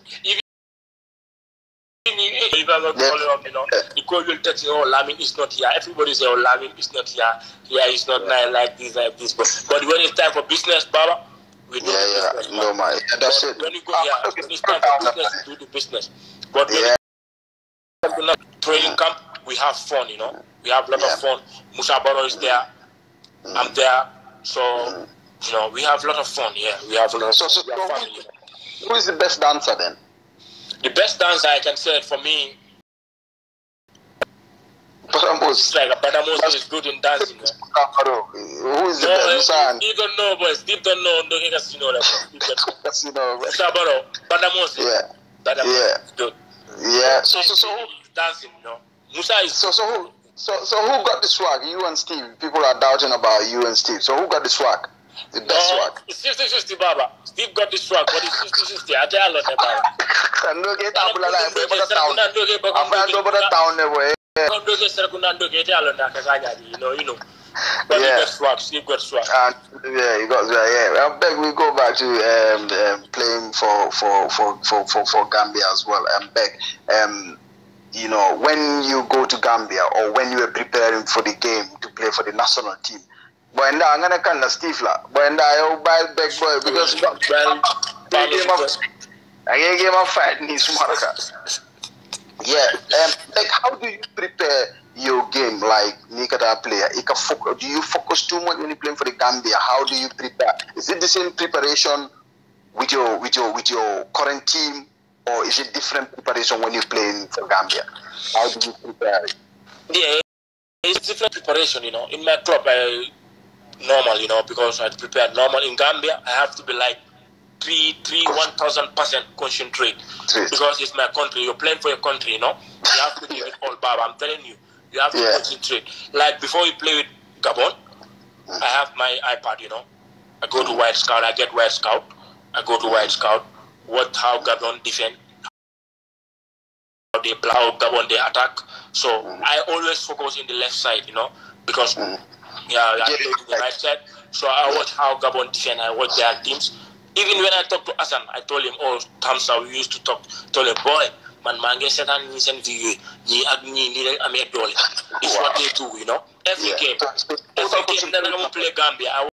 Speaker 2: even if you ever
Speaker 1: Yeah.
Speaker 2: call up, you know,
Speaker 1: Yeah.
Speaker 2: the coach will text you, oh, Lamin is not here. Everybody say, oh, Lamin is not here. Yeah, he's not
Speaker 1: Yeah.
Speaker 2: nice like this, like this. But, but when it's time for business, Baba, we do
Speaker 1: Yeah,
Speaker 2: the
Speaker 1: yeah.
Speaker 2: business.
Speaker 1: No,
Speaker 2: man.
Speaker 1: That's
Speaker 2: But
Speaker 1: it.
Speaker 2: When you go,
Speaker 1: Ah,
Speaker 2: yeah, when it's time for business, do the business. But when
Speaker 1: Yeah.
Speaker 2: It's time for training camp, we have fun, you know. We have a lot
Speaker 1: Yeah.
Speaker 2: of fun. Musa Barrow is there.
Speaker 1: Mm.
Speaker 2: I'm there. So, you know, we have a lot of fun. Yeah, we have a lot of
Speaker 1: So, so, so who,
Speaker 2: you
Speaker 1: is the best dancer then?
Speaker 2: The best dancer I can say for me is like a Badamos is good in dancing.
Speaker 1: Who is the
Speaker 2: No,
Speaker 1: best?
Speaker 2: eh,
Speaker 1: Musa and
Speaker 2: Steve don't know, boy. Steve don't know. No, you know that. Steve don't know.
Speaker 1: Casino.
Speaker 2: Musa Barrow, Badamos.
Speaker 1: Yeah.
Speaker 2: Badamos
Speaker 1: Yeah.
Speaker 2: is good.
Speaker 1: Yeah. So so so who
Speaker 2: that's him no. Musa is
Speaker 1: so so who so so who got the swag? You and Steve. People are doubting about you and Steve. So who got the swag? The best
Speaker 2: uh,
Speaker 1: swag.
Speaker 2: Steve Steve Steve Baba. Steve got the swag. but it's fifty-fifty. I tell you
Speaker 1: about. Kandoke tabula la. Kandoke town. Town. Kandoke town. Kandoke town. Kandoke
Speaker 2: town. Kandoke town. Kandoke town. Kandoke town. Kandoke town. Kandoke
Speaker 1: town.
Speaker 2: Kandoke Yeah. swag, Steve got swag.
Speaker 1: And yeah, you got yeah. I beg we go back to um, um playing for for, for, for, for for Gambia as well. And beg um you know when you go to Gambia or when you are preparing for the game to play for the national team. Boy, nda I'm gonna call Steve la. Boy, I buy beg boy because I gave him I him a fight in his marker. Yeah, um, like how do you prepare your game like Nikata player? Do you focus too much when you're playing for the Gambia? How do you prepare? Is it the same preparation with your with your with your current team, or is it different preparation when you're playing for Gambia? How do you prepare? it?
Speaker 2: Yeah, it's different preparation, you know. In my club, I normal, you know, because I prepare normal. In Gambia, I have to be like three, three, one thousand percent concentrate because it's my country. You're playing for your country, you know. You have to give it all, Bob. I'm telling you, you have to
Speaker 1: Yeah.
Speaker 2: concentrate. Like before you play with Gabon, I have my iPad, you know. I go to Wyscout, I get Wyscout. I go to Wyscout. What how Gabon defend, how they play, how Gabon they attack. So I always focus in the left side, you know, because
Speaker 1: Mhm.
Speaker 2: yeah, I play to the
Speaker 1: right.
Speaker 2: right side. So I watch how Gabon defend. I watch their teams. Even when I talk to Asan, I told him, oh, Tamsa, we used to talk. Told him, boy, man, man, get set and listen to you. Ni ag ni ni len ame dole. It's what they do, you know. Every
Speaker 1: Yeah.
Speaker 2: game, every game that I'm play Gambia, I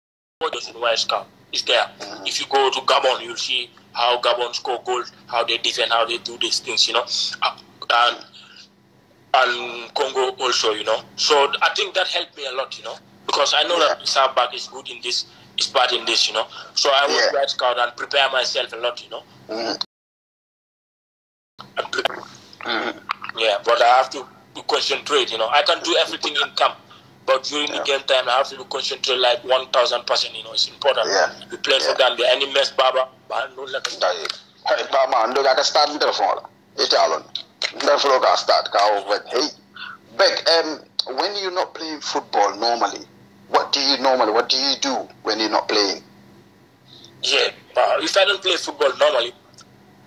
Speaker 2: watch in Wyscout. It's there. If you go to Gabon, you'll see how Gabon score goals, how they defend, how they do these things, you know. Uh, And and Congo also, you know. So I think that helped me a lot, you know, because I know that Sabak is good in this, is bad in this, you know. So I was
Speaker 1: Yeah.
Speaker 2: scout and prepare myself a lot, you know.
Speaker 1: Mhm. Mhm.
Speaker 2: yeah, but I have to concentrate, you know. I can do everything in camp, but during the game time, I have to concentrate like one thousand percent. You know, it's important.
Speaker 1: Yeah.
Speaker 2: You play for
Speaker 1: Yeah.
Speaker 2: Gambia, any mess, Baba, but no like
Speaker 1: Tayi. Hey, ba ma ndo ka start ntel fon la. Ite alon. Ntel flo ka start ka o but hey. Beck, um, when you're not playing football normally, what do you normally what do you do when you're not playing?
Speaker 2: Yeah, but if I don't play football normally,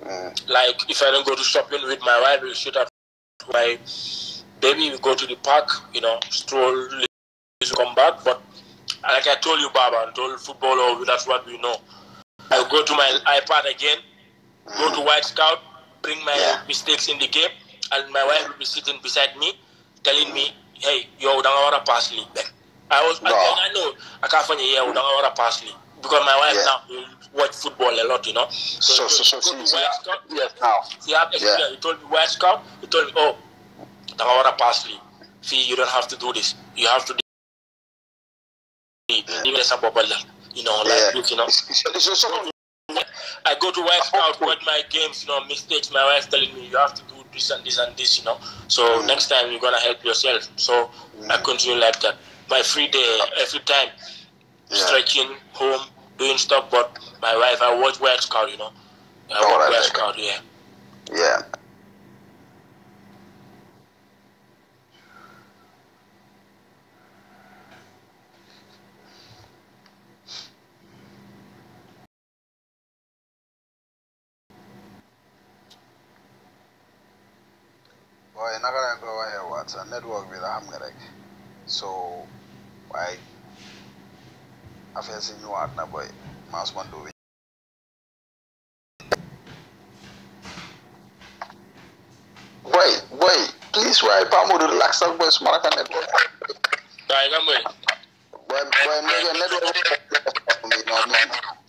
Speaker 1: Mm.
Speaker 2: like if I don't go to shopping with my wife, we shoot at my baby, we go to the park, you know, stroll, come back. But like I told you, Baba, I told football, oh, that's what we know. I go to my iPad again, go to Wyscout, bring my
Speaker 1: Yeah.
Speaker 2: mistakes in the game, and my wife will be sitting beside me, telling me, hey, yo, don't want to pass league. I was. I, I know, I can't find a year, don't want to pass. Because my wife
Speaker 1: Yeah.
Speaker 2: now watch football a lot, you know.
Speaker 1: So so so so so yeah,
Speaker 2: Scout,
Speaker 1: yes now.
Speaker 2: he have experience. He told me Wyscout. He told me, oh, Tangawara pass league. See, you don't have to do this. You have to do popular, you know, like
Speaker 1: Yeah.
Speaker 2: you know. I go to Wyscout, watch my games, you know, mistakes. My wife telling me you have to do this and this and this, you know. So
Speaker 1: Mm.
Speaker 2: next time you're gonna help yourself. So I continue like that. My free day, every time,
Speaker 1: Yeah.
Speaker 2: stretching, home, doing stuff. But my wife, I watch Wyscout, you know. I
Speaker 1: All
Speaker 2: watch
Speaker 1: right,
Speaker 2: White
Speaker 1: okay.
Speaker 2: Scout, yeah.
Speaker 1: Yeah. boy naka lañ ko waxee waat sa network bi la xam nga rek so waaye affaire si ñëwaat na boy. Maas man du boy boy please waaye Pa Modou relax ak boy suma raka network
Speaker 2: Right, I'm waiting.
Speaker 1: boy. Boy nigga network bi no no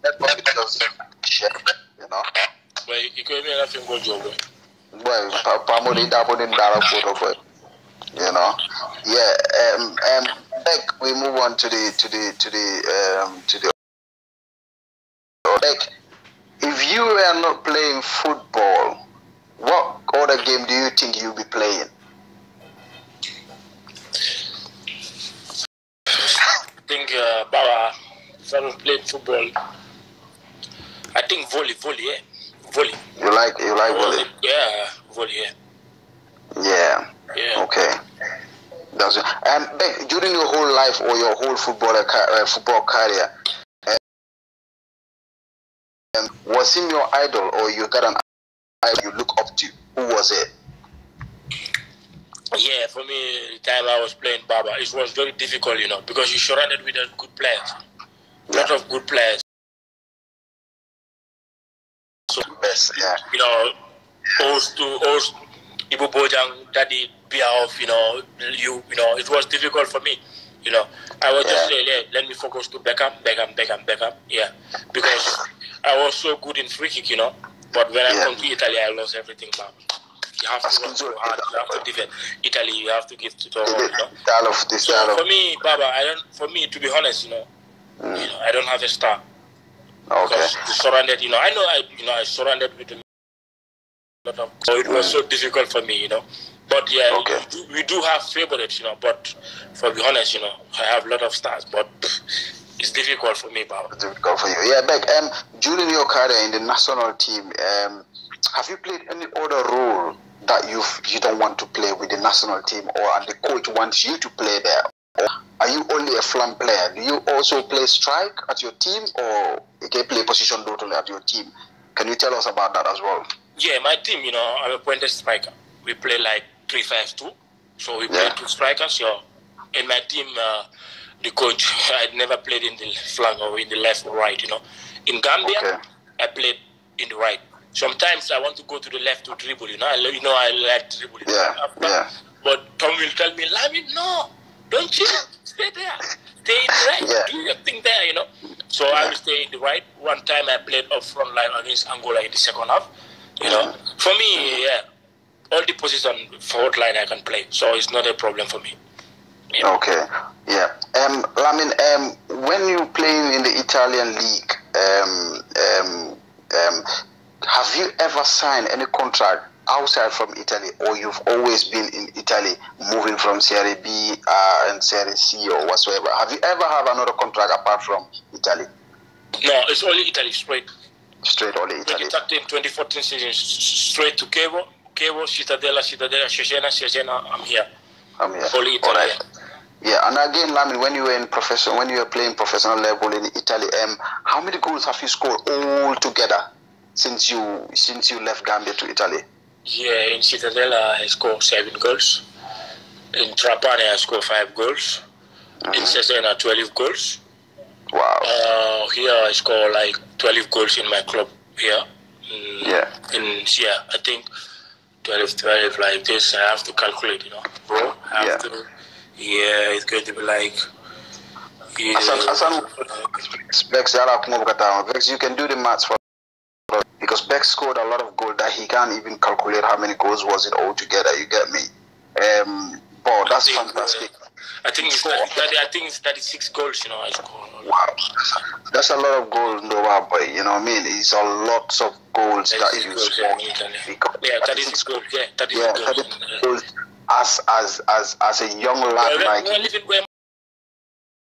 Speaker 1: network bi just shit you know?
Speaker 2: But you could be nothing good job. boy.
Speaker 1: boy Pa- Pa Modou ita po din dara photo boy you know? Yeah um um like we move on to the to the to the um to the like if you were not playing football what other game do you think you'll be playing
Speaker 2: I think uh, Baba, if I don't play football, I think volley, volley, yeah. Volley.
Speaker 1: you like you like volley
Speaker 2: Yeah, volley, yeah.
Speaker 1: yeah
Speaker 2: Yeah.
Speaker 1: okay that's it. and like, during your whole life or your whole footballer uh, football career um, was him your idol or you got an idol you look up to? Who was it?
Speaker 2: Yeah, for me, the time I was playing Baba, it was very difficult, you know, because you surrounded with a good players, lot of good players. So,
Speaker 1: best yeah.
Speaker 2: You know, host to host Ibu Bojang, Daddy Biaoff, you know, you, you know, it was difficult for me. You know, I was just
Speaker 1: Yeah.
Speaker 2: saying, yeah, let me focus to Beckham, Beckham, Beckham, Beckham. Yeah, because I was so good in free kick, you know. But when I come to Italy, I lost everything, man. You have to work so hard. You have to defend Italy. You have to give to the whole, you know.
Speaker 1: of this
Speaker 2: So for me, Baba, I don't. For me, to be honest, you know, you know, I don't have a star
Speaker 1: okay
Speaker 2: because you surrounded. You know, I know. I you know I surrounded with a lot of. So it was so difficult for me, you know. But yeah,
Speaker 1: Okay.
Speaker 2: we, do, we do have favorites, you know. But for be honest, you know, I have a lot of stars, but it's difficult for me, Baba.
Speaker 1: difficult for you yeah Beck um during your career in the national team um have you played any other role that you you don't want to play with the national team or and the coach wants you to play there or are you only a flank player do you also play strike at your team or you can play position totally at your team can you tell us about that as well
Speaker 2: Yeah, my team, you know, I'm a pointed striker. We play like three five two, so we play
Speaker 1: Yeah.
Speaker 2: two strikers. So in my team, uh, the coach, I never played in the flank or in the left or right. You know, in Gambia,
Speaker 1: Okay.
Speaker 2: I played in the right. Sometimes I want to go to the left to dribble. You know, I, you know, I like know,
Speaker 1: Yeah,
Speaker 2: after-
Speaker 1: yeah.
Speaker 2: But Tom will tell me, Lamin, no, don't you stay there. Stay in the right.
Speaker 1: Yeah.
Speaker 2: Do your thing there. You know. So I will stay in the right. One time I played up front line against Angola in the second half. You know, for me, yeah, all the position forward line I can play, so it's not a problem for me. Yeah.
Speaker 1: Okay, yeah. Um, Lamin, um, when you playing in the Italian league, um, um, um, have you ever signed any contract outside from Italy, or you've always been in Italy, moving from Serie B uh, and Serie C or whatsoever? Have you ever have another contract apart from Italy?
Speaker 2: No, it's only Italy straight.
Speaker 1: Straight only Italy.
Speaker 2: 2013, 2014 season straight to Cabo, Cabo, Cittadella, Cittadella, Cesena, Cesena. I'm here.
Speaker 1: Yeah.
Speaker 2: Only Italy.
Speaker 1: All right. Yeah, and again, Lamin, when you were in professional, when you were playing professional level in Italy, um, how many goals have you scored all together since you since you left Gambia to Italy?
Speaker 2: Yeah, in Cittadella I scored seven goals. In Trapani I scored five goals. In Cesena 12 goals.
Speaker 1: Wow.
Speaker 2: Uh, here I scored like 12 goals in my club here. Mm,
Speaker 1: Yeah.
Speaker 2: In yeah, I think 12, 12 like this. I have to calculate, you know, bro. I have
Speaker 1: Yeah.
Speaker 2: to. Yeah, it's going to be like. Yeah,
Speaker 1: Asan, Asan, Bex, yala ako mo Bex, you can do the maths for because Bex scored a lot of goals that he can't even calculate how many goals was it all together. You get me? Um, but that's fantastic.
Speaker 2: Uh, I think it's 30, I think it's 36 goals, you know, I scored.
Speaker 1: Wow, that's a lot of goals, no, boy. You know what I mean? It's a lot of goals that
Speaker 2: 36
Speaker 1: you
Speaker 2: goals,
Speaker 1: score.
Speaker 2: yeah, in Italy. Yeah, 36 goals, yeah, 36
Speaker 1: Yeah,
Speaker 2: goals.
Speaker 1: 36 goals as as as as a young lad
Speaker 2: Well,
Speaker 1: like
Speaker 2: well, lifin boy,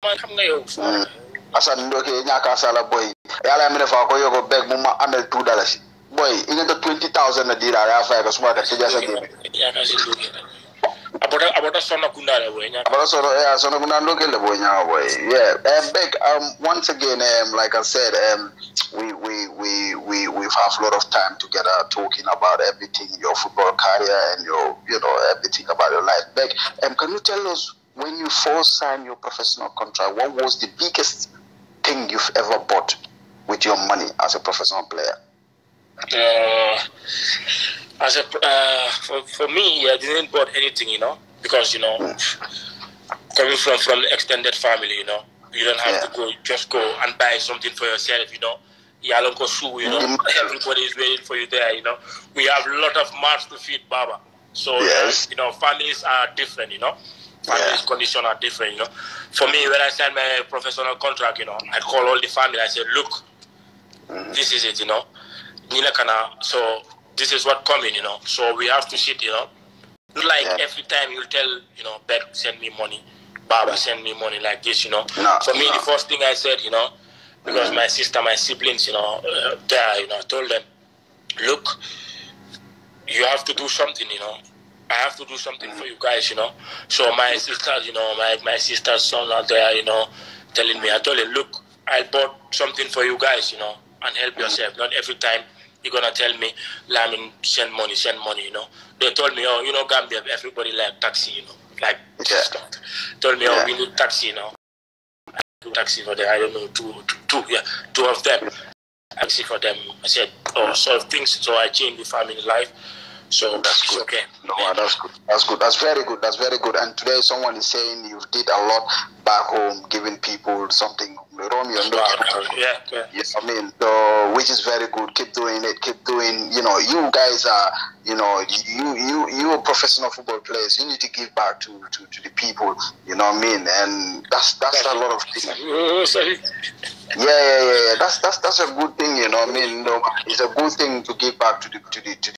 Speaker 2: man, xam nga yow.
Speaker 1: Mm. Assane Ndoke ñaka sala boy yala mine fa ko yogo beg mu ma amel two dollars boy ingenta 20000 na dira ya fa ka suma ka tija sa game
Speaker 2: Yaakaar si Ndoke. Boy, ñaaka.
Speaker 1: But also, yeah, um, big. Um, once again, um, like I said, um, we we we we we have a lot of time together talking about everything, your football career and your, you know, everything about your life. Big. Um, can you tell us when you first signed your professional contract? What was the biggest thing you've ever bought with your money as a professional player?
Speaker 2: Uh, as a uh, for, for me, I didn't bought anything, you know, because you know, coming from from extended family, you know, you don't have to go just go and buy something for yourself, you know. Yalonko shoe, you know,
Speaker 1: Mhm.
Speaker 2: everybody is waiting for you there, you know. We have a lot of mouths to feed, Baba. So
Speaker 1: Yes.
Speaker 2: uh, you know, families are different, you know. Families'
Speaker 1: Yeah.
Speaker 2: condition are different, you know. For me, when I signed my professional contract, you know, I call all the family. I said, look, this is it, you know. Nila kana, so this is what coming, you know. So we have to sit, you know. Not like
Speaker 1: Yeah.
Speaker 2: every time you tell, you know, Beck send me money, Baba send me money like this, you know.
Speaker 1: No,
Speaker 2: For me,
Speaker 1: no.
Speaker 2: the first thing I said, you know, because my sister, my siblings, you know, uh, there, you know, I told them, look, you have to do something, you know. I have to do something for you guys, you know. So my sisters, you know, my my sister's son out there, you know, telling me, I told him, look, I bought something for you guys, you know, and help yourself. Not every time you're gonna tell me, Lamin, send money, send money, you know. They told me, oh, you know, Gambia, everybody like taxi, you know, like
Speaker 1: Yeah.
Speaker 2: told me, oh,
Speaker 1: Yeah.
Speaker 2: we need taxi, you know. Taxi for them, I don't know, two, two, two, yeah, two of them. Taxi for them. I said, oh, so things, so I changed the family life. So
Speaker 1: oh,
Speaker 2: That's
Speaker 1: good.
Speaker 2: okay.
Speaker 1: No, that's good. That's good. That's very good. That's very good. And today, someone is saying you did a lot back home, giving people something. Romeo, no,
Speaker 2: Yeah, yeah.
Speaker 1: Yes, I mean, so which is very good. Keep doing it. Keep doing. You know, you guys are. You know, you you you are professional football players. You need to give back to to, to the people. You know what I mean? And that's that's a lot of things.
Speaker 2: Oh, sorry.
Speaker 1: Yeah, yeah, yeah, yeah. That's that's that's a good thing. You know what I mean? No, it's a good thing to give back to the to the to the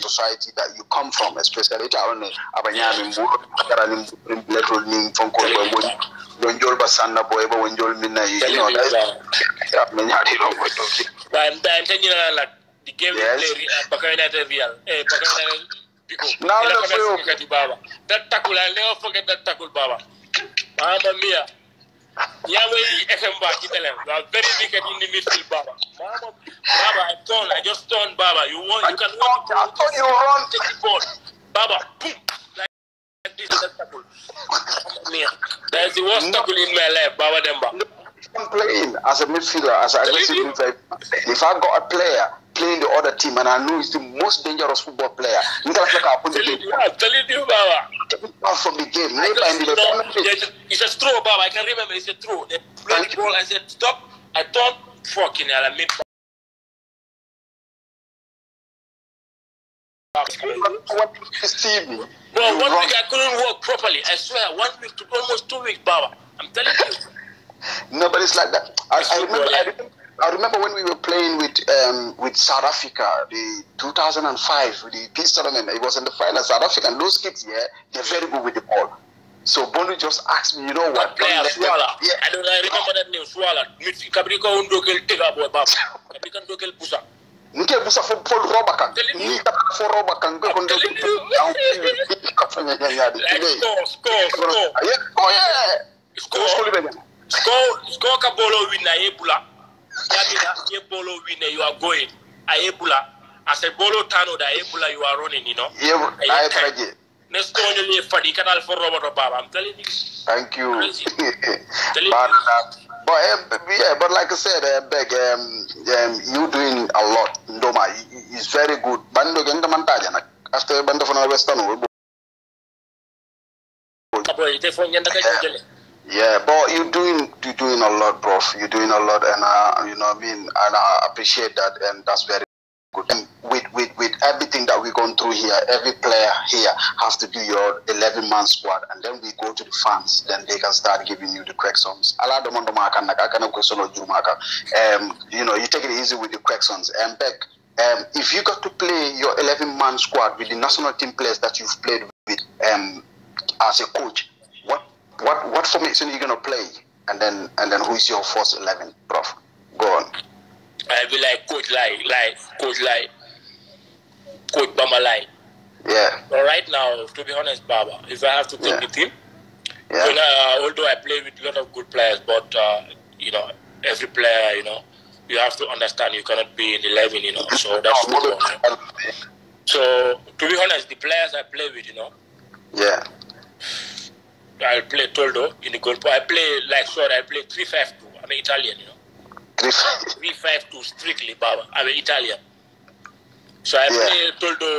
Speaker 1: society that you come from, especially taone abanyami mbulu kara ni mbulu ni fonko bo bo bonjol basanna boy bo bonjol minna you know that yeah me nyadi lo ko to
Speaker 2: But I'm I'm telling you now, like the game
Speaker 1: Yes.
Speaker 2: we play, uh, Bakau United Real, eh, Bakau United Biko.
Speaker 1: Now
Speaker 2: Ila
Speaker 1: let's
Speaker 2: kama
Speaker 1: go.
Speaker 2: forget Baba. That tackle, I'll never forget that tackle, Baba. Mama mia. Yahweh FM back, you tell him. You are very wicked in the midfield, Baba. Mama, Baba, I turn, I just turn, Baba. You want, you can want to
Speaker 1: I thought you run
Speaker 2: take the ball. Baba, boom. Like, this, that tackle. That is the worst tackle in my life, Baba Demba.
Speaker 1: I'm playing as a midfielder, as an aggressive midfielder. If I got a player playing the other team and I know he's the most dangerous football player, you can like I put the game
Speaker 2: I'm telling you, Baba.
Speaker 1: out from the game.
Speaker 2: Just
Speaker 1: the
Speaker 2: know,
Speaker 1: tournament.
Speaker 2: there's- it's a throw, Bob. I can remember it's a throw. They play the ball. I said, stop. I thought, fucking hell, I
Speaker 1: is TV?
Speaker 2: Bro, one
Speaker 1: run-
Speaker 2: week I couldn't work properly. I swear, one week to almost two weeks, Baba. I'm telling you.
Speaker 1: No, but it's like that. I, I remember. I remember. I remember when we were playing with um, with South Africa, the 2005, the peace tournament. It was in the final. South Africa and those kids, yeah, they're very good with the ball. So Bonu just asked me, you know what?
Speaker 2: Player,
Speaker 1: don't let them-
Speaker 2: Swala.
Speaker 1: Yeah.
Speaker 2: I don't I remember that name, Swala. Kabrika Undokel Tega Boy. Kabrika Undokel Busa.
Speaker 1: nke busa fo pol roba kan
Speaker 2: Telling you.
Speaker 1: ni ka fo roba kan ko ko ndo
Speaker 2: telling you.
Speaker 1: ka fa nya nya di
Speaker 2: Like, score, score, score.
Speaker 1: yeah oh yeah
Speaker 2: Score.
Speaker 1: score
Speaker 2: score score ka bolo win na ebula yamina ye bolo win you are going a ebula as a bolo tano da ebula you are running you know.
Speaker 1: Yeah ay traje
Speaker 2: ne score ne le fadi kanal for robot baba i'm telling you.
Speaker 1: Thank you.
Speaker 2: Crazy.
Speaker 1: but uh, but uh, yeah but like i said uh, beg um, um you doing a lot ndoma. Is very good. Bando genda mantaja nak after bando fana western wo
Speaker 2: boy te fo nyanda ka jele
Speaker 1: Yeah, but you're doing you're doing a lot, bro. You're doing a lot, and uh, you know what I mean. And I appreciate that, and that's very good. And with, with, with everything that we're going through here, every player here has to do your 11 man squad, and then we go to the fans, then they can start giving you the questions. Um, you know, you take it easy with the questions. And back, um, if you got to play your 11 man squad with the national team players that you've played with um, as a coach, what what formation are you going to play? And then and then who is your first 11, Prof? Go on.
Speaker 2: I'll be like coach like like coach like coach Bama like.
Speaker 1: Yeah.
Speaker 2: But right now, to be honest, Baba, if I have to pick
Speaker 1: Yeah.
Speaker 2: the team,
Speaker 1: Yeah.
Speaker 2: you know, uh, although I play with a lot of good players, but uh, you know, every player, you know, you have to understand you cannot be in eleven, you know. So that's one. So to be honest, the players I play with, you know,
Speaker 1: Yeah.
Speaker 2: I play Toldo in the goal. I play like short. I play three five two. I'm Italian, you know. Three. Five two strictly, Baba. I'm Italian. So I
Speaker 1: Yeah.
Speaker 2: play Toldo